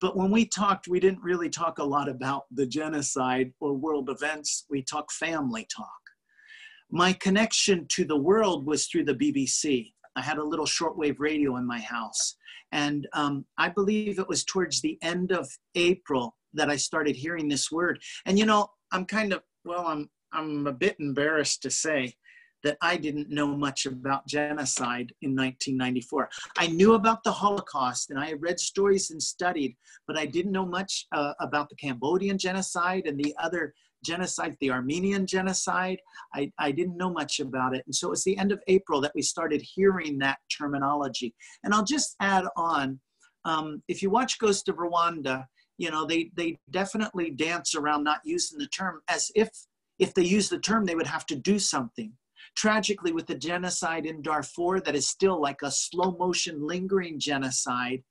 but when we talked, we didn't really talk a lot about the genocide or world events. We talked family talk. My connection to the world was through the BBC. I had a little shortwave radio in my house. And um, I believe it was towards the end of April that I started hearing this word. And you know, I'm kind of, well, I'm, I'm a bit embarrassed to say that I didn't know much about genocide in 1994. I knew about the Holocaust and I had read stories and studied, but I didn't know much uh, about the Cambodian genocide and the other genocide, the Armenian genocide. I, I didn't know much about it. And so it was the end of April that we started hearing that terminology. And I'll just add on um, if you watch Ghost of Rwanda, you know, they, they definitely dance around not using the term as if if they use the term, they would have to do something tragically with the genocide in Darfur that is still like a slow motion lingering genocide.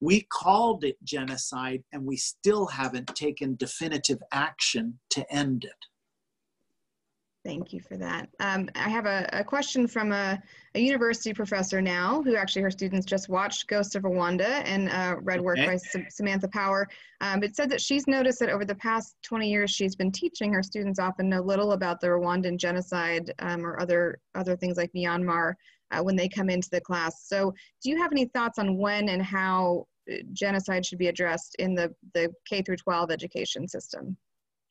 We called it genocide and we still haven't taken definitive action to end it. Thank you for that. Um, I have a, a question from a, a, university professor now, who actually her students just watched Ghosts of Rwanda and uh, read work okay. by Samantha Power. Um, it said that she's noticed that over the past 20 years she's been teaching, her students often know little about the Rwandan genocide um, or other, other things like Myanmar uh, when they come into the class. So do you have any thoughts on when and how uh, genocide should be addressed in the, the K through 12 education system?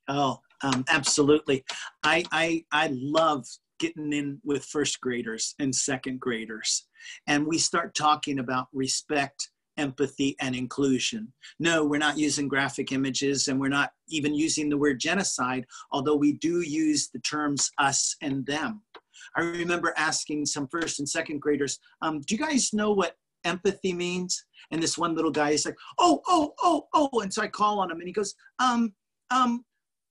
Oh, um, absolutely. I, I, I love getting in with first graders and second graders. And we start talking about respect, empathy, and inclusion. No, we're not using graphic images and we're not even using the word genocide, although we do use the terms us and them. I remember asking some first and second graders, um, do you guys know what empathy means? And this one little guy is like, oh, oh, oh, oh. And so I call on him and he goes, um, um,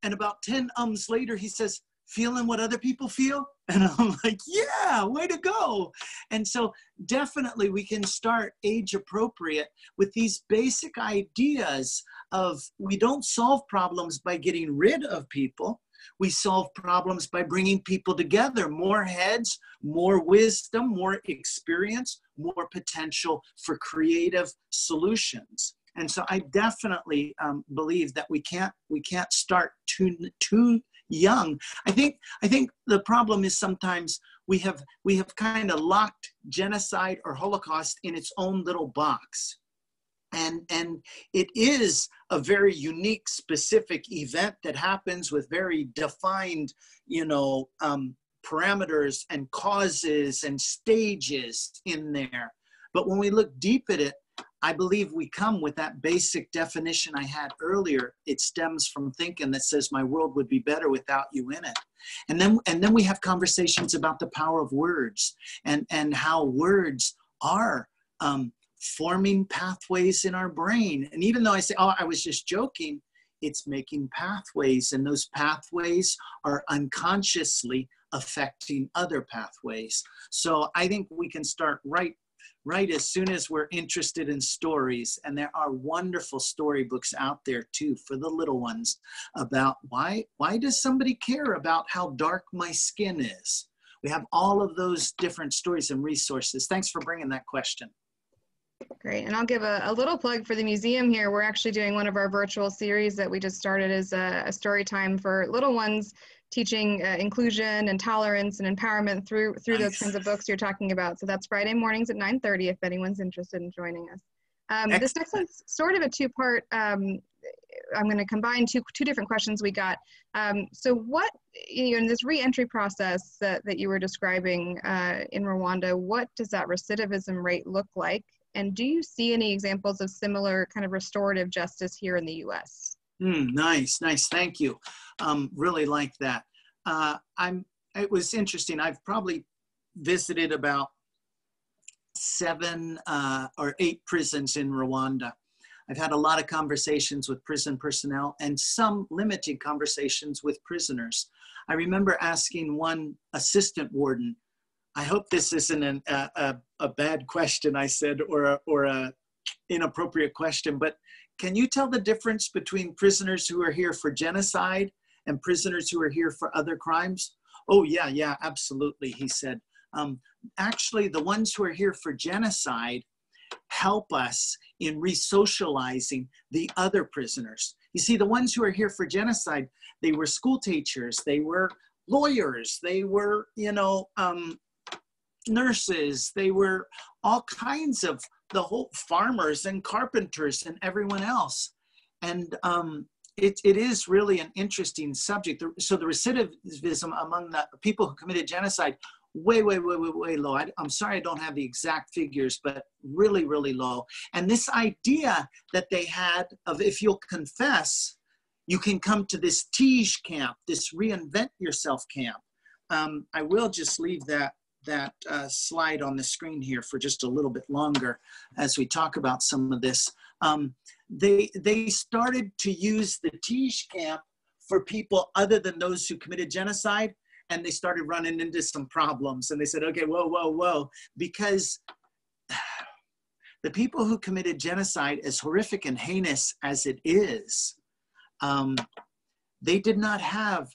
and about 10 ums later, he says, feeling what other people feel? And I'm like, yeah, way to go. And so definitely we can start age appropriate with these basic ideas of we don't solve problems by getting rid of people. We solve problems by bringing people together, more heads, more wisdom, more experience, more potential for creative solutions. And so I definitely um, believe that we can't we can't start too too young. I think I think the problem is sometimes we have we have kind of locked genocide or Holocaust in its own little box. And, and it is a very unique, specific event that happens with very defined, you know, um, parameters and causes and stages in there. But when we look deep at it, I believe we come with that basic definition I had earlier. It stems from thinking that says my world would be better without you in it. And then and then we have conversations about the power of words and and how words are um, forming pathways in our brain. And even though I say, oh, I was just joking, it's making pathways, and those pathways are unconsciously affecting other pathways. So I think we can start right right as soon as we're interested in stories and there are wonderful storybooks out there too for the little ones about why why does somebody care about how dark my skin is we have all of those different stories and resources thanks for bringing that question Great, and I'll give a, a, little plug for the museum here. We're actually doing one of our virtual series that we just started as a, a story time for little ones teaching uh, inclusion and tolerance and empowerment through through nice. those kinds of books you're talking about. So that's Friday mornings at 9:30 if anyone's interested in joining us. Um, this next one's sort of a two-part. Um, I'm going to combine two two different questions we got. Um, so what you know in this reentry process that that you were describing uh, in Rwanda, what does that recidivism rate look like? And do you see any examples of similar kind of restorative justice here in the U.S.? Mm, nice, nice. Thank you. Um, really like that. Uh, I'm. It was interesting. I've probably visited about seven uh, or eight prisons in Rwanda. I've had a lot of conversations with prison personnel and some limited conversations with prisoners. I remember asking one assistant warden, I hope this isn't an, a, a, a, bad question, I said, or a, or a inappropriate question, but can you tell the difference between prisoners who are here for genocide and prisoners who are here for other crimes? Oh, yeah, yeah, absolutely, he said. Um, actually, the ones who are here for genocide help us in resocializing the other prisoners. You see, the ones who are here for genocide, they were school teachers, they were lawyers, they were, you know, um, nurses, they were all kinds of the whole farmers and carpenters and everyone else. And um, it, it is really an interesting subject. So the recidivism among the people who committed genocide, way, way, way, way, way low. I, am sorry I don't have the exact figures, but really, really low. And this idea that they had of if you'll confess, you can come to this TIG camp, this reinvent yourself camp. Um, I will just leave that that uh, slide on the screen here for just a little bit longer as we talk about some of this. Um, they, they started to use the TIG camp for people other than those who committed genocide, and they started running into some problems. And they said, okay, whoa, whoa, whoa, because the people who committed genocide, as horrific and heinous as it is, um, they did not have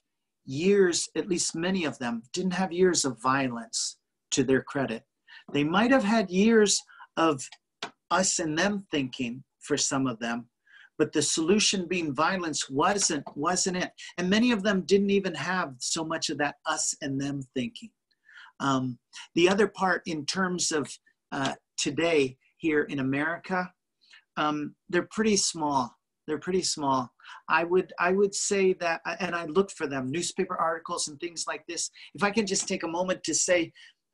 years, at least many of them, didn't have years of violence to their credit. They might have had years of us and them thinking for some of them, but the solution being violence wasn't wasn't it. And many of them didn't even have so much of that us and them thinking. Um, the other part, in terms of uh, today here in America, um, they're pretty small. They're pretty small. I would I would say that, and I look for them, newspaper articles and things like this. If I can just take a moment to say,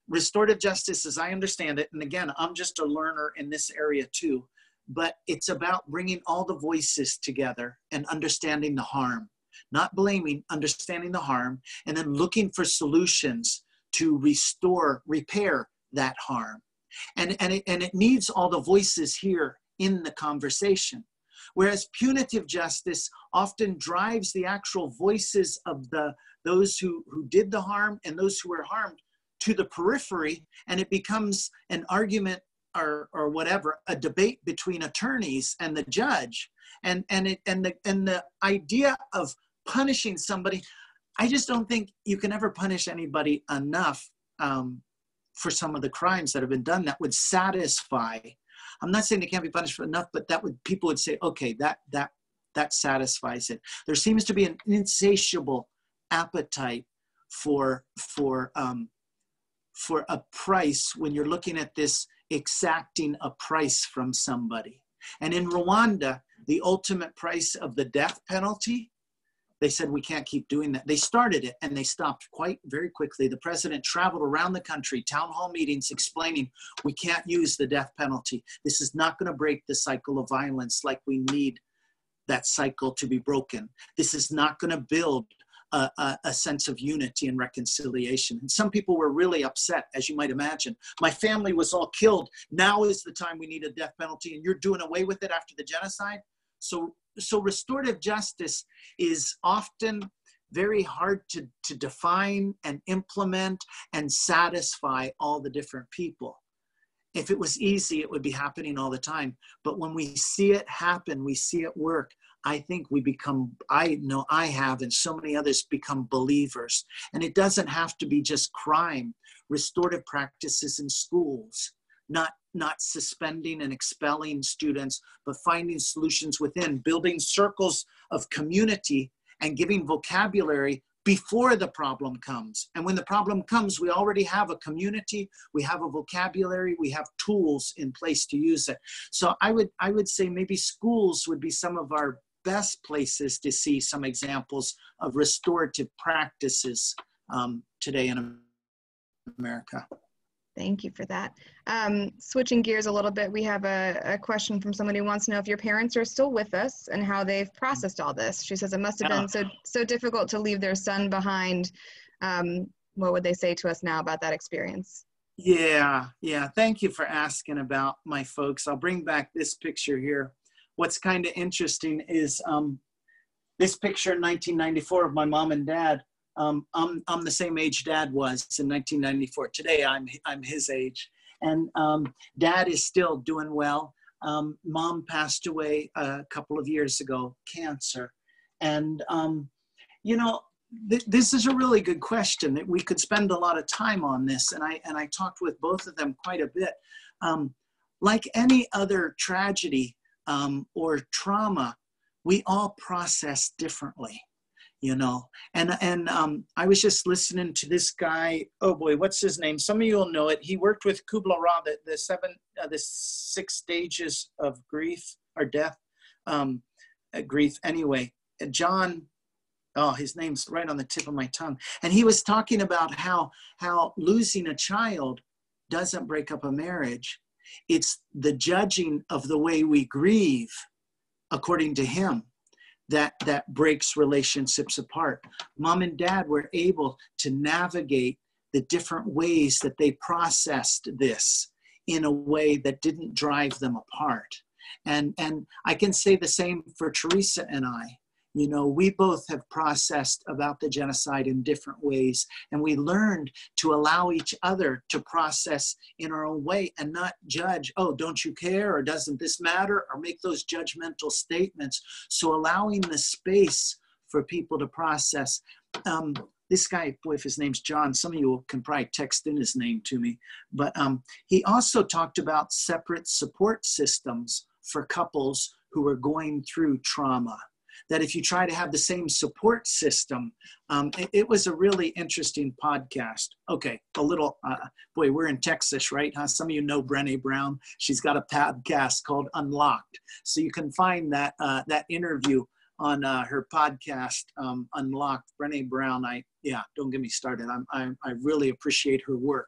restorative justice, as I understand it, and again, I'm just a learner in this area too, but it's about bringing all the voices together and understanding the harm, not blaming, understanding the harm, and then looking for solutions to restore, repair that harm. And, and, it, and it needs all the voices here in the conversation. Whereas punitive justice often drives the actual voices of the those who, who did the harm and those who were harmed to the periphery, and it becomes an argument or, or whatever, a debate between attorneys and the judge. And, and, it, and, the, and the idea of punishing somebody, I just don't think you can ever punish anybody enough um, for some of the crimes that have been done that would satisfy. I'm not saying they can't be punished enough, but that would people would say, okay, that that that satisfies it. There seems to be an insatiable appetite for for um, for a price when you're looking at this exacting a price from somebody. And in Rwanda, the ultimate price of the death penalty they said we can't keep doing that. They started it and they stopped quite very quickly. The president traveled around the country town hall meetings explaining we can't use the death penalty. This is not going to break the cycle of violence like we need that cycle to be broken. This is not going to build a, a, a, sense of unity and reconciliation. And some people were really upset, as you might imagine. My family was all killed. Now is the time we need a death penalty, and you're doing away with it after the genocide. So so restorative justice is often very hard to, to define and implement and satisfy all the different people. If it was easy, it would be happening all the time. But when we see it happen, we see it work, I think we become, I know I have, and so many others become believers. And it doesn't have to be just crime, restorative practices in schools, not not suspending and expelling students, but finding solutions within, building circles of community and giving vocabulary before the problem comes. And when the problem comes, we already have a community, we have a vocabulary, we have tools in place to use it. So I would I would say maybe schools would be some of our best places to see some examples of restorative practices um, today in America. Thank you for that. Um, switching gears a little bit, we have a, a, question from someone who wants to know if your parents are still with us and how they've processed all this. She says it must have been so so difficult to leave their son behind. Um, what would they say to us now about that experience? Yeah, yeah. Thank you for asking about my folks. I'll bring back this picture here. What's kind of interesting is um, this picture in 1994 of my mom and dad um, I'm, I'm the same age dad was in 1994. Today I'm, I'm his age. And um, dad is still doing well. Um, mom passed away a couple of years ago, cancer. And, um, you know, th- this is a really good question that we could spend a lot of time on this. And I, and I talked with both of them quite a bit. Um, like any other tragedy um, or trauma, we all process differently you know? And and um, i was just listening to this guy oh boy what's his name? Some of you will know it. He worked with kubler-ross the, the seven uh, the six stages of grief or death um, uh, grief anyway. John oh his name's right on the tip of my tongue. And he was talking about how how losing a child doesn't break up a marriage it's the judging of the way we grieve according to him that that breaks relationships apart. Mom and dad were able to navigate the different ways that they processed this in a way that didn't drive them apart. And and i can say the same for teresa and i you know, we both have processed about the genocide in different ways, and we learned to allow each other to process in our own way and not judge, oh, don't you care, or doesn't this matter, or make those judgmental statements. So, allowing the space for people to process. Um, this guy, boy, if his name's John, some of you can probably text in his name to me, but um, he also talked about separate support systems for couples who are going through trauma that if you try to have the same support system, um, it, it, was a really interesting podcast. Okay, a little, uh, boy, we're in Texas, right? Huh? Some of you know Brene Brown. She's got a podcast called Unlocked. So you can find that, uh, that interview on uh, her podcast, um, Unlocked. Brene Brown, I yeah, don't get me started. I'm, I I really appreciate her work.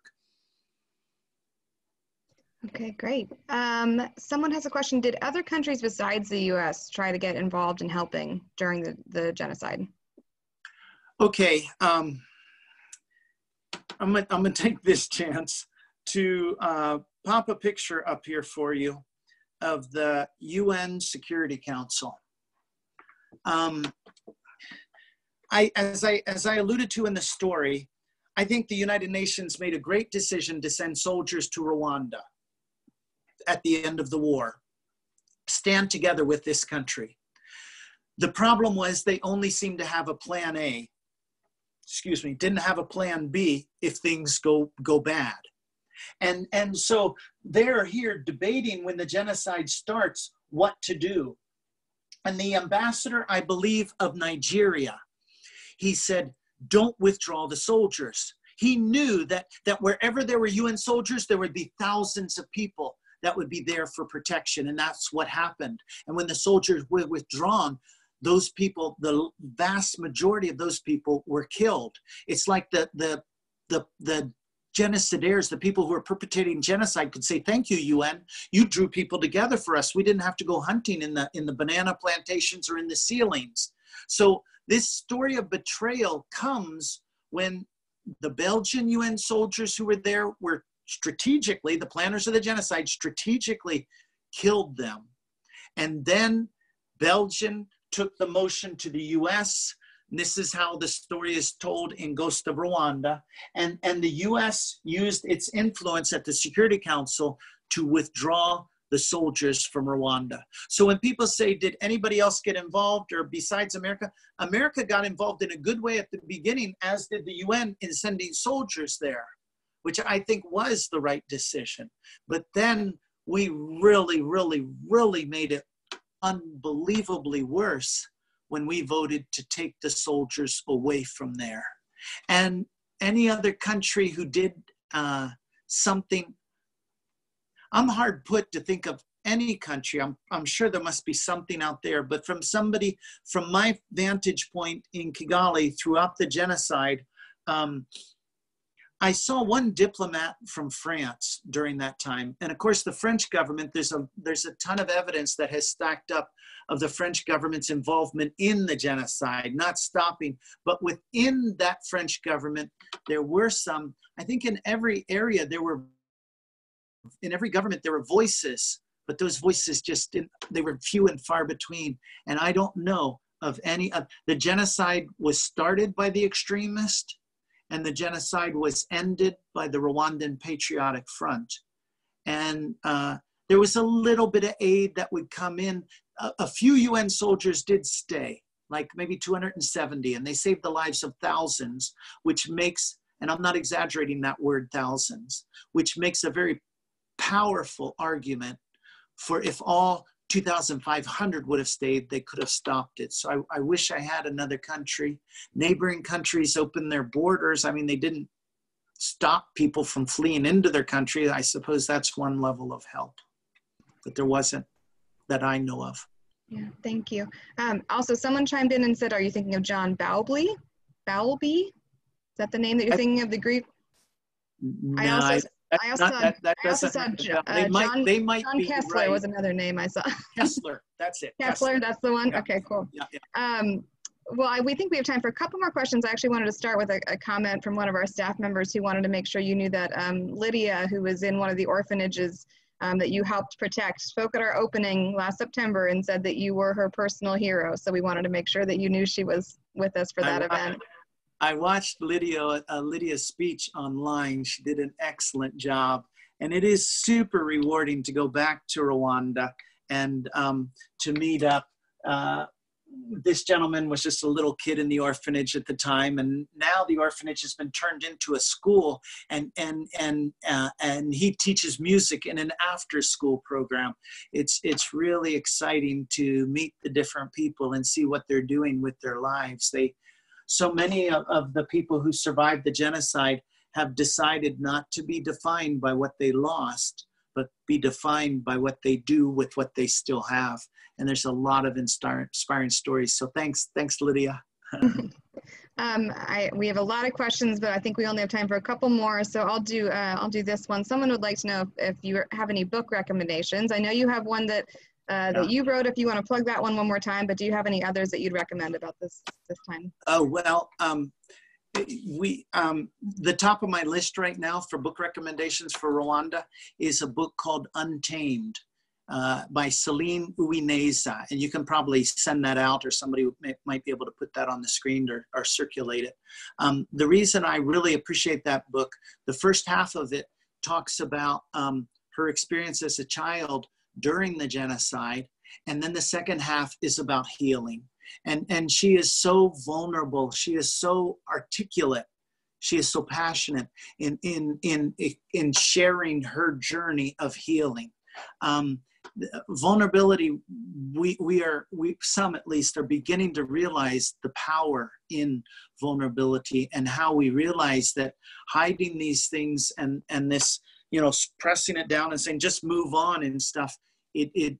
Okay, great. Um, someone has a question. Did other countries besides the U.S. try to get involved in helping during the, the genocide? Okay, um, I'm gonna, I'm gonna take this chance to uh, pop a picture up here for you of the UN Security Council. Um, I, as I, as I alluded to in the story, I think the United Nations made a great decision to send soldiers to Rwanda at the end of the war, stand together with this country. The problem was they only seemed to have a plan A, excuse me, didn't have a plan B if things go, go bad. And, and so they're here debating when the genocide starts what to do. And the ambassador, I believe, of Nigeria, he said, don't withdraw the soldiers. He knew that, that wherever there were UN soldiers, there would be thousands of people that would be there for protection. And that's what happened. And when the soldiers were withdrawn, those people, the vast majority of those people were killed. It's like the, the, the, the genocidaires, the people who are perpetrating genocide could say, thank you, UN. You drew people together for us. We didn't have to go hunting in the, in the banana plantations or in the ceilings. So this story of betrayal comes when the Belgian UN soldiers who were there were strategically, the planners of the genocide strategically killed them. And then Belgium took the motion to the US. This is how the story is told in Ghost of Rwanda. And, and the US used its influence at the Security Council to withdraw the soldiers from Rwanda. So when people say, did anybody else get involved or besides America? America got involved in a good way at the beginning, as did the UN in sending soldiers there which I think was the right decision. But then we really, really, really made it unbelievably worse when we voted to take the soldiers away from there. And any other country who did uh, something, I'm hard put to think of any country. I'm, I'm sure there must be something out there, but from somebody, from my vantage point in Kigali throughout the genocide, um, I saw one diplomat from France during that time. And of course, the French government, there's a, there's a ton of evidence that has stacked up of the French government's involvement in the genocide, not stopping. But within that French government, there were some, I think in every area, there were, in every government, there were voices, but those voices just didn't, they were few and far between. And I don't know of any, of, the genocide was started by the extremist and the genocide was ended by the Rwandan Patriotic Front. And uh, there was a little bit of aid that would come in. A, a, few UN soldiers did stay, like maybe 270, and they saved the lives of thousands, which makes, and I'm not exaggerating that word thousands, which makes a very powerful argument for if all 2,500 would have stayed, they could have stopped it. So I, I, wish I had another country. Neighboring countries opened their borders. I mean, they didn't stop people from fleeing into their country. I suppose that's one level of help, but there wasn't that I know of. Yeah, thank you. Um, also, someone chimed in and said, Are you thinking of John Bowlby? Bowlby? Is that the name that you're thinking of, the Greek? No, I also, I also, not, that, that I also saw uh, they might, John, they might John Kessler right. was another name I saw. Kessler, that's it. Kessler, Kessler. that's the one. Yeah. Okay, cool. Yeah, yeah. Um, well, I, we think we have time for a couple more questions. I actually wanted to start with a, a, comment from one of our staff members who wanted to make sure you knew that um, Lydia, who was in one of the orphanages um, that you helped protect, spoke at our opening last September and said that you were her personal hero. So we wanted to make sure that you knew she was with us for that I, event. I watched Lydia, uh, Lydia's speech online. She did an excellent job. And it is super rewarding to go back to Rwanda and um, to meet up. Uh, this gentleman was just a little kid in the orphanage at the time, and now the orphanage has been turned into a school, and and and uh, and he teaches music in an after-school program. It's it's really exciting to meet the different people and see what they're doing with their lives. They so many of, of the people who survived the genocide have decided not to be defined by what they lost, but be defined by what they do with what they still have. And there's a lot of inspiring stories. So thanks, thanks, Lydia. Um, I, we have a lot of questions, but I think we only have time for a couple more. So I'll do uh, I'll do this one. Someone would like to know if, if, you have any book recommendations. I know you have one that uh, that you wrote. If you want to plug that one one more time, but do you have any others that you'd recommend about this this time? Oh well, um, we um, the top of my list right now for book recommendations for Rwanda is a book called Untamed uh, by Celine Uwineza. And you can probably send that out or somebody may, might be able to put that on the screen or, or circulate it. Um, the reason I really appreciate that book, the first half of it talks about um, her experience as a child during the genocide. And then the second half is about healing. And, and she is so vulnerable. She is so articulate. She is so passionate in, in, in, in sharing her journey of healing. Um, vulnerability we we are we some at least are beginning to realize the power in vulnerability and how we realize that hiding these things and and this you know pressing it down and saying just move on and stuff it it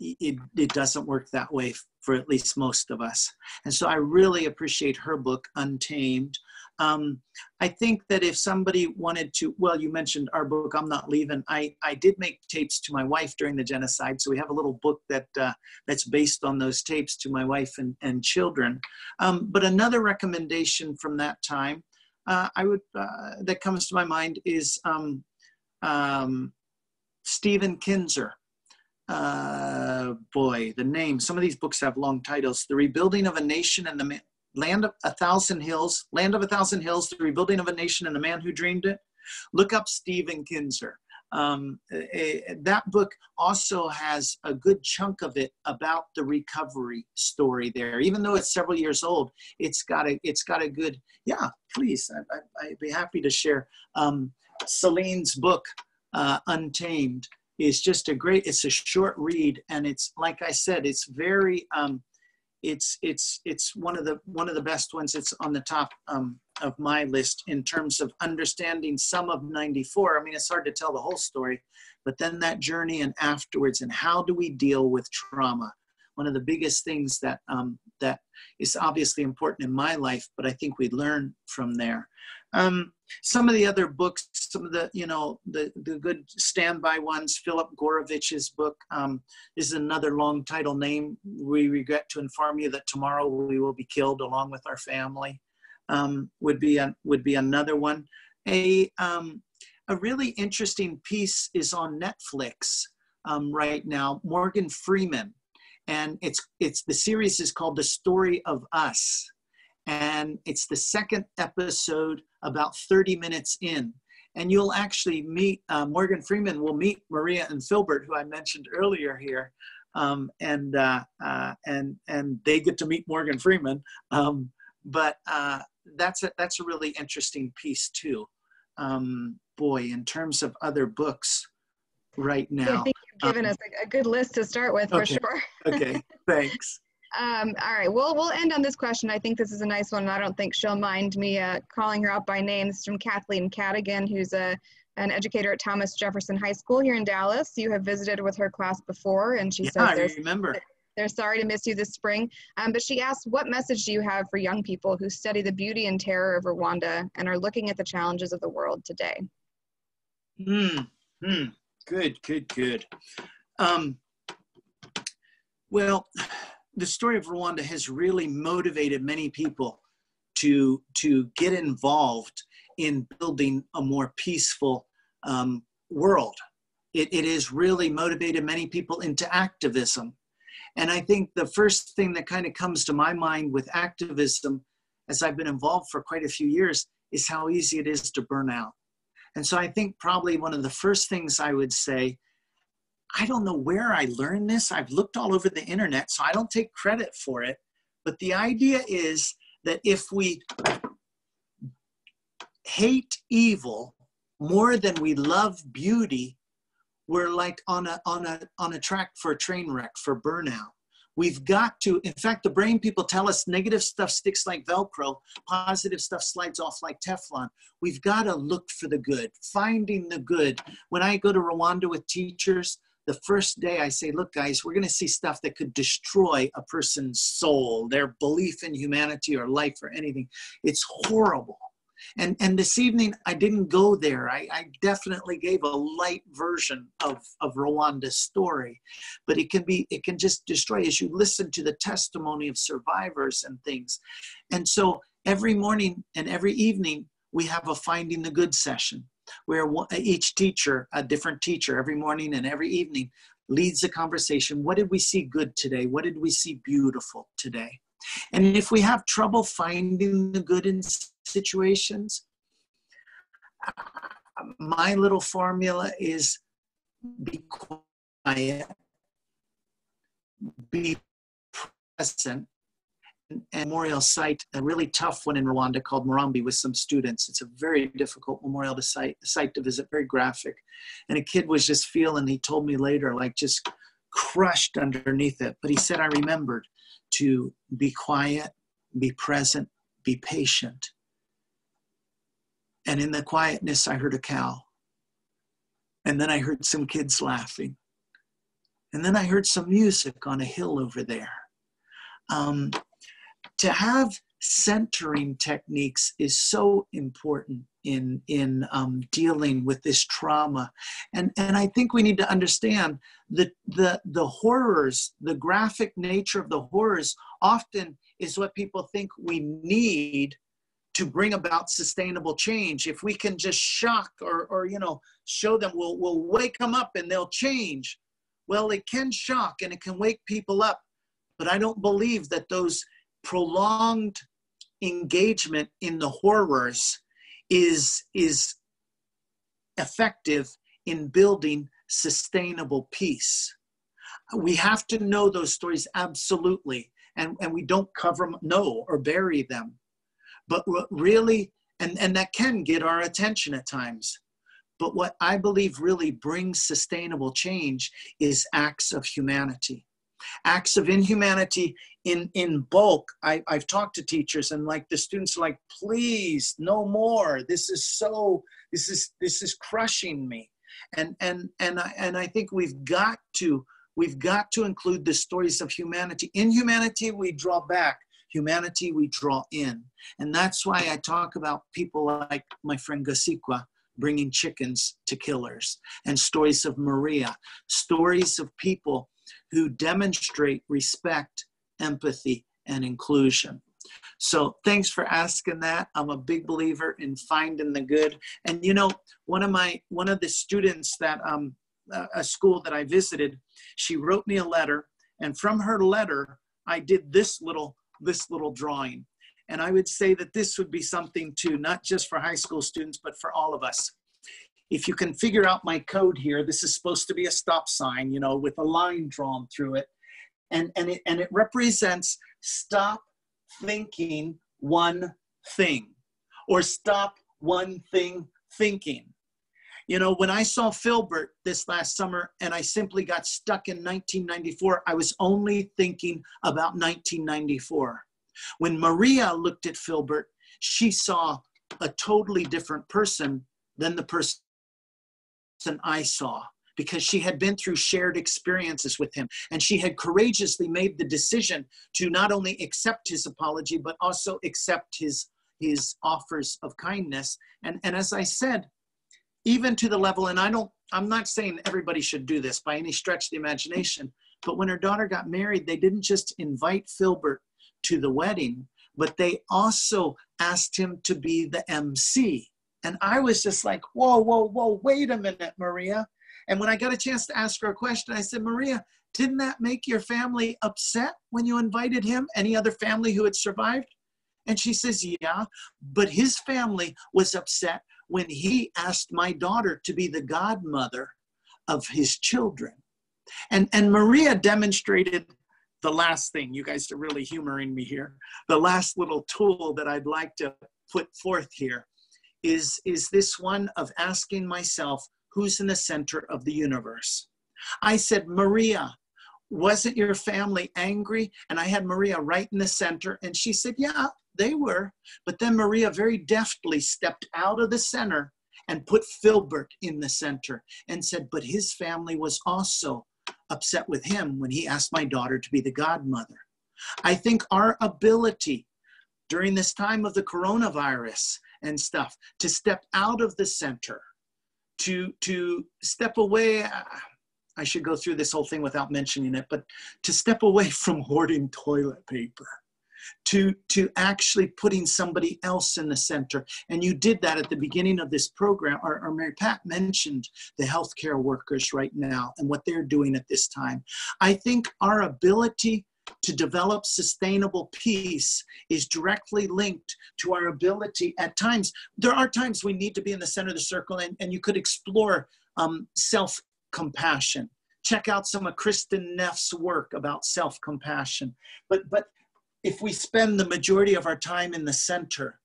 it, it doesn't work that way for at least most of us and so i really appreciate her book untamed um, I think that if somebody wanted to, well, you mentioned our book, I'm Not Leaving. I, I did make tapes to my wife during the genocide. So we have a little book that uh, that's based on those tapes to my wife and, and children. Um, but another recommendation from that time uh, I would, uh, that comes to my mind is um, um, Stephen Kinzer. Uh, boy, the name, some of these books have long titles. The Rebuilding of a Nation and the Land of a Thousand Hills, Land of a Thousand Hills, The Rebuilding of a Nation and the Man Who Dreamed It. Look up Stephen Kinzer. Um, a, a, that book also has a good chunk of it about the recovery story there. Even though it's several years old, it's got a it's got a good yeah. Please, I, would be happy to share. Um, Celine's book, uh, Untamed, is just a great. It's a short read, and it's like I said, it's very um, it's it's it's one of the one of the best ones. It's on the top um, of my list in terms of understanding some of '94. I mean, it's hard to tell the whole story, but then that journey and afterwards, and how do we deal with trauma? One of the biggest things that um, that is obviously important in my life, but I think we learn from there. Um, some of the other books, some of the, you know, the, the good standby ones, Philip Gourevitch's book um, is another long title name. We regret to inform you that tomorrow we will be killed along with our family. Um, would be a, would be another one. A um, a really interesting piece is on Netflix um, right now. Morgan Freeman, and it's it's the series is called The Story of Us, and it's the second episode about 30 minutes in. And you'll actually meet, uh, Morgan Freeman will meet Maria and Filbert, who I mentioned earlier here. Um, and, uh, uh, and, and they get to meet Morgan Freeman. Um, but uh, that's, a, that's a really interesting piece too. Um, boy, in terms of other books right now. I think you've given um, us a, a, good list to start with for okay, sure. okay, thanks. Um, all right, well, we'll end on this question. I think this is a nice one. I don't think she'll mind me uh, calling her out by name. This is from Kathleen Cadigan, who's a, an educator at Thomas Jefferson High School here in Dallas. You have visited with her class before, and she yeah, says I remember. they're sorry to miss you this spring. Um, but she asks, what message do you have for young people who study the beauty and terror of Rwanda and are looking at the challenges of the world today? Hmm, hmm, good, good, good. Um, well, the story of Rwanda has really motivated many people to to get involved in building a more peaceful um, world. It, it has really motivated many people into activism. And I think the first thing that kind of comes to my mind with activism, as I've been involved for quite a few years, is how easy it is to burn out. And so I think probably one of the first things I would say I don't know where I learned this. I've looked all over the internet, so I don't take credit for it. But the idea is that if we hate evil more than we love beauty, we're like on a on a on a track for a train wreck for burnout. We've got to, in fact, the brain people tell us negative stuff sticks like Velcro, positive stuff slides off like Teflon. We've got to look for the good, finding the good. When I go to Rwanda with teachers, the first day I say, look, guys, we're going to see stuff that could destroy a person's soul, their belief in humanity or life or anything. It's horrible. And, and this evening, I didn't go there. I, I definitely gave a light version of, of Rwanda's story, but it can be, it can just destroy as you listen to the testimony of survivors and things. And so every morning and every evening, we have a Finding the Good session where each teacher, a different teacher, every morning and every evening leads a conversation. What did we see good today? What did we see beautiful today? And if we have trouble finding the good in situations, my little formula is be quiet, be present, memorial site, a really tough one in Rwanda called Murambi with some students. It's a very difficult memorial to site, site to visit, very graphic. And a kid was just feeling, he told me later, like just crushed underneath it. But he said, I remembered to be quiet, be present, be patient. And in the quietness, I heard a cow. And then I heard some kids laughing. And then I heard some music on a hill over there. Um, to have centering techniques is so important in in um, dealing with this trauma. And and i think we need to understand that the the horrors the graphic nature of the horrors often is what people think we need to bring about sustainable change. If we can just shock or or you know show them we'll we'll wake them up and they'll change. Well it can shock and it can wake people up but i don't believe that those prolonged engagement in the horrors is is effective in building sustainable peace. We have to know those stories absolutely and, and we don't cover them no or bury them. But really and, and that can get our attention at times. But what i believe really brings sustainable change is acts of humanity acts of inhumanity in in bulk. I, i've talked to teachers and like the students are like please no more. This is so this is this is crushing me. And and and i and i think we've got to we've got to include the stories of humanity. In humanity we draw back. Humanity we draw in. And that's why i talk about people like my friend gasigwa bringing chickens to killers and stories of maria stories of people who demonstrate respect, empathy, and inclusion. So thanks for asking that. I'm a big believer in finding the good. And you know, one of my one of the students that um a school that I visited, she wrote me a letter, and from her letter, I did this little this little drawing. And I would say that this would be something too, not just for high school students, but for all of us if you can figure out my code here, this is supposed to be a stop sign, you know, with a line drawn through it. And, and, it, and it represents stop thinking one thing or stop one thing thinking. You know, when I saw Filbert this last summer and I simply got stuck in 1994, I was only thinking about 1994. When Maria looked at Filbert, she saw a totally different person than the person than I saw because she had been through shared experiences with him. And she had courageously made the decision to not only accept his apology but also accept his his offers of kindness. And and as i said even to the level and i don't i'm not saying everybody should do this by any stretch of the imagination but when her daughter got married they didn't just invite filbert to the wedding but they also asked him to be the mc and I was just like, whoa, whoa, whoa, wait a minute, Maria. And when I got a chance to ask her a question, I said, Maria, didn't that make your family upset when you invited him? Any other family who had survived? And she says, Yeah, but his family was upset when he asked my daughter to be the godmother of his children. And, and Maria demonstrated the last thing. You guys are really humoring me here. The last little tool that I'd like to put forth here is, is this one of asking myself, who's in the center of the universe? I said, Maria, wasn't your family angry? And I had Maria right in the center, and she said, Yeah, they were. But then Maria very deftly stepped out of the center and put Filbert in the center and said, But his family was also upset with him when he asked my daughter to be the godmother. I think our ability during this time of the coronavirus and stuff to step out of the center, to, to step away. Uh, I should go through this whole thing without mentioning it, but to step away from hoarding toilet paper to to actually putting somebody else in the center and you did that at the beginning of this program or, or mary pat mentioned the healthcare workers right now and what they're doing at this time i think our ability to develop sustainable peace is directly linked to our ability at times there are times we need to be in the center of the circle and, and you could explore um, self compassion check out some of kristin neff's work about self compassion but but if we spend the majority of our time in the center,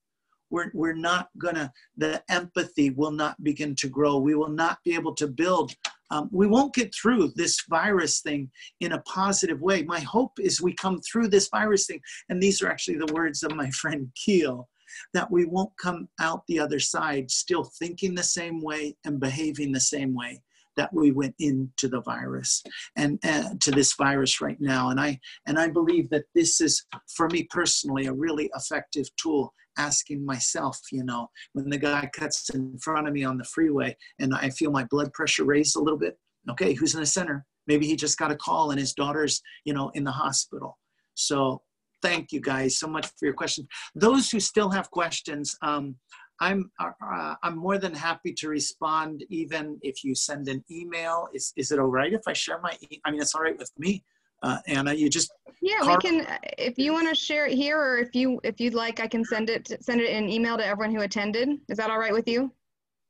we're, we're not gonna, the empathy will not begin to grow. We will not be able to build. Um, we won't get through this virus thing in a positive way. My hope is we come through this virus thing, and these are actually the words of my friend Keel, that we won't come out the other side still thinking the same way and behaving the same way that we went into the virus and uh, to this virus right now. And I and I believe that this is for me personally a really effective tool. Asking myself, you know, when the guy cuts in front of me on the freeway and I feel my blood pressure raise a little bit. Okay, who's in the center? Maybe he just got a call and his daughter's, you know, in the hospital. So thank you guys so much for your questions. Those who still have questions, um, I'm uh, uh, I'm more than happy to respond, even if you send an email. Is is it all right if I share my? E- I mean, it's all right with me. Uh, Anna, you just yeah, we can. If you want to share it here, or if you if you'd like, I can send it send it in email to everyone who attended. Is that all right with you?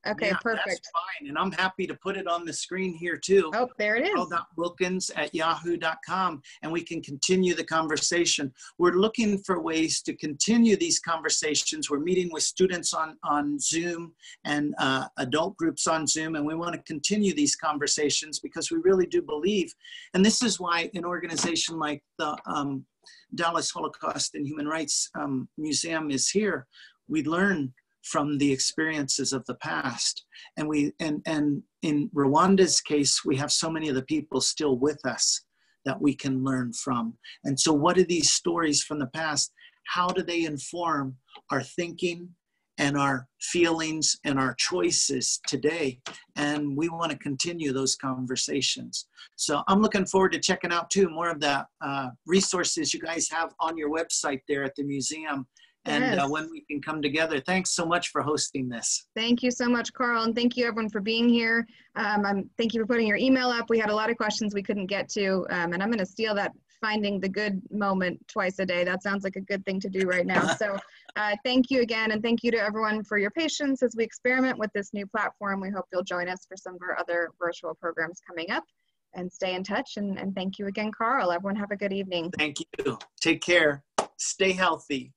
Okay, yeah, perfect. That's fine. And I'm happy to put it on the screen here too. Oh, there it is. Wilkens at yahoo.com. And we can continue the conversation. We're looking for ways to continue these conversations. We're meeting with students on, on Zoom and uh, adult groups on Zoom. And we want to continue these conversations because we really do believe. And this is why an organization like the um, Dallas Holocaust and Human Rights um, Museum is here. We learn from the experiences of the past. And we and and in Rwanda's case, we have so many of the people still with us that we can learn from. And so what are these stories from the past? How do they inform our thinking and our feelings and our choices today? And we want to continue those conversations. So I'm looking forward to checking out too more of the uh, resources you guys have on your website there at the museum and uh, yes. uh, when we can come together. Thanks so much for hosting this. Thank you so much, Carl, and thank you everyone for being here. Um, I'm, thank you for putting your email up. We had a lot of questions we couldn't get to, um, and I'm going to steal that finding the good moment twice a day. That sounds like a good thing to do right now. So uh, thank you again, and thank you to everyone for your patience as we experiment with this new platform. We hope you'll join us for some of our other virtual programs coming up and stay in touch. And, and thank you again, Carl. Everyone have a good evening. Thank you. Take care. Stay healthy.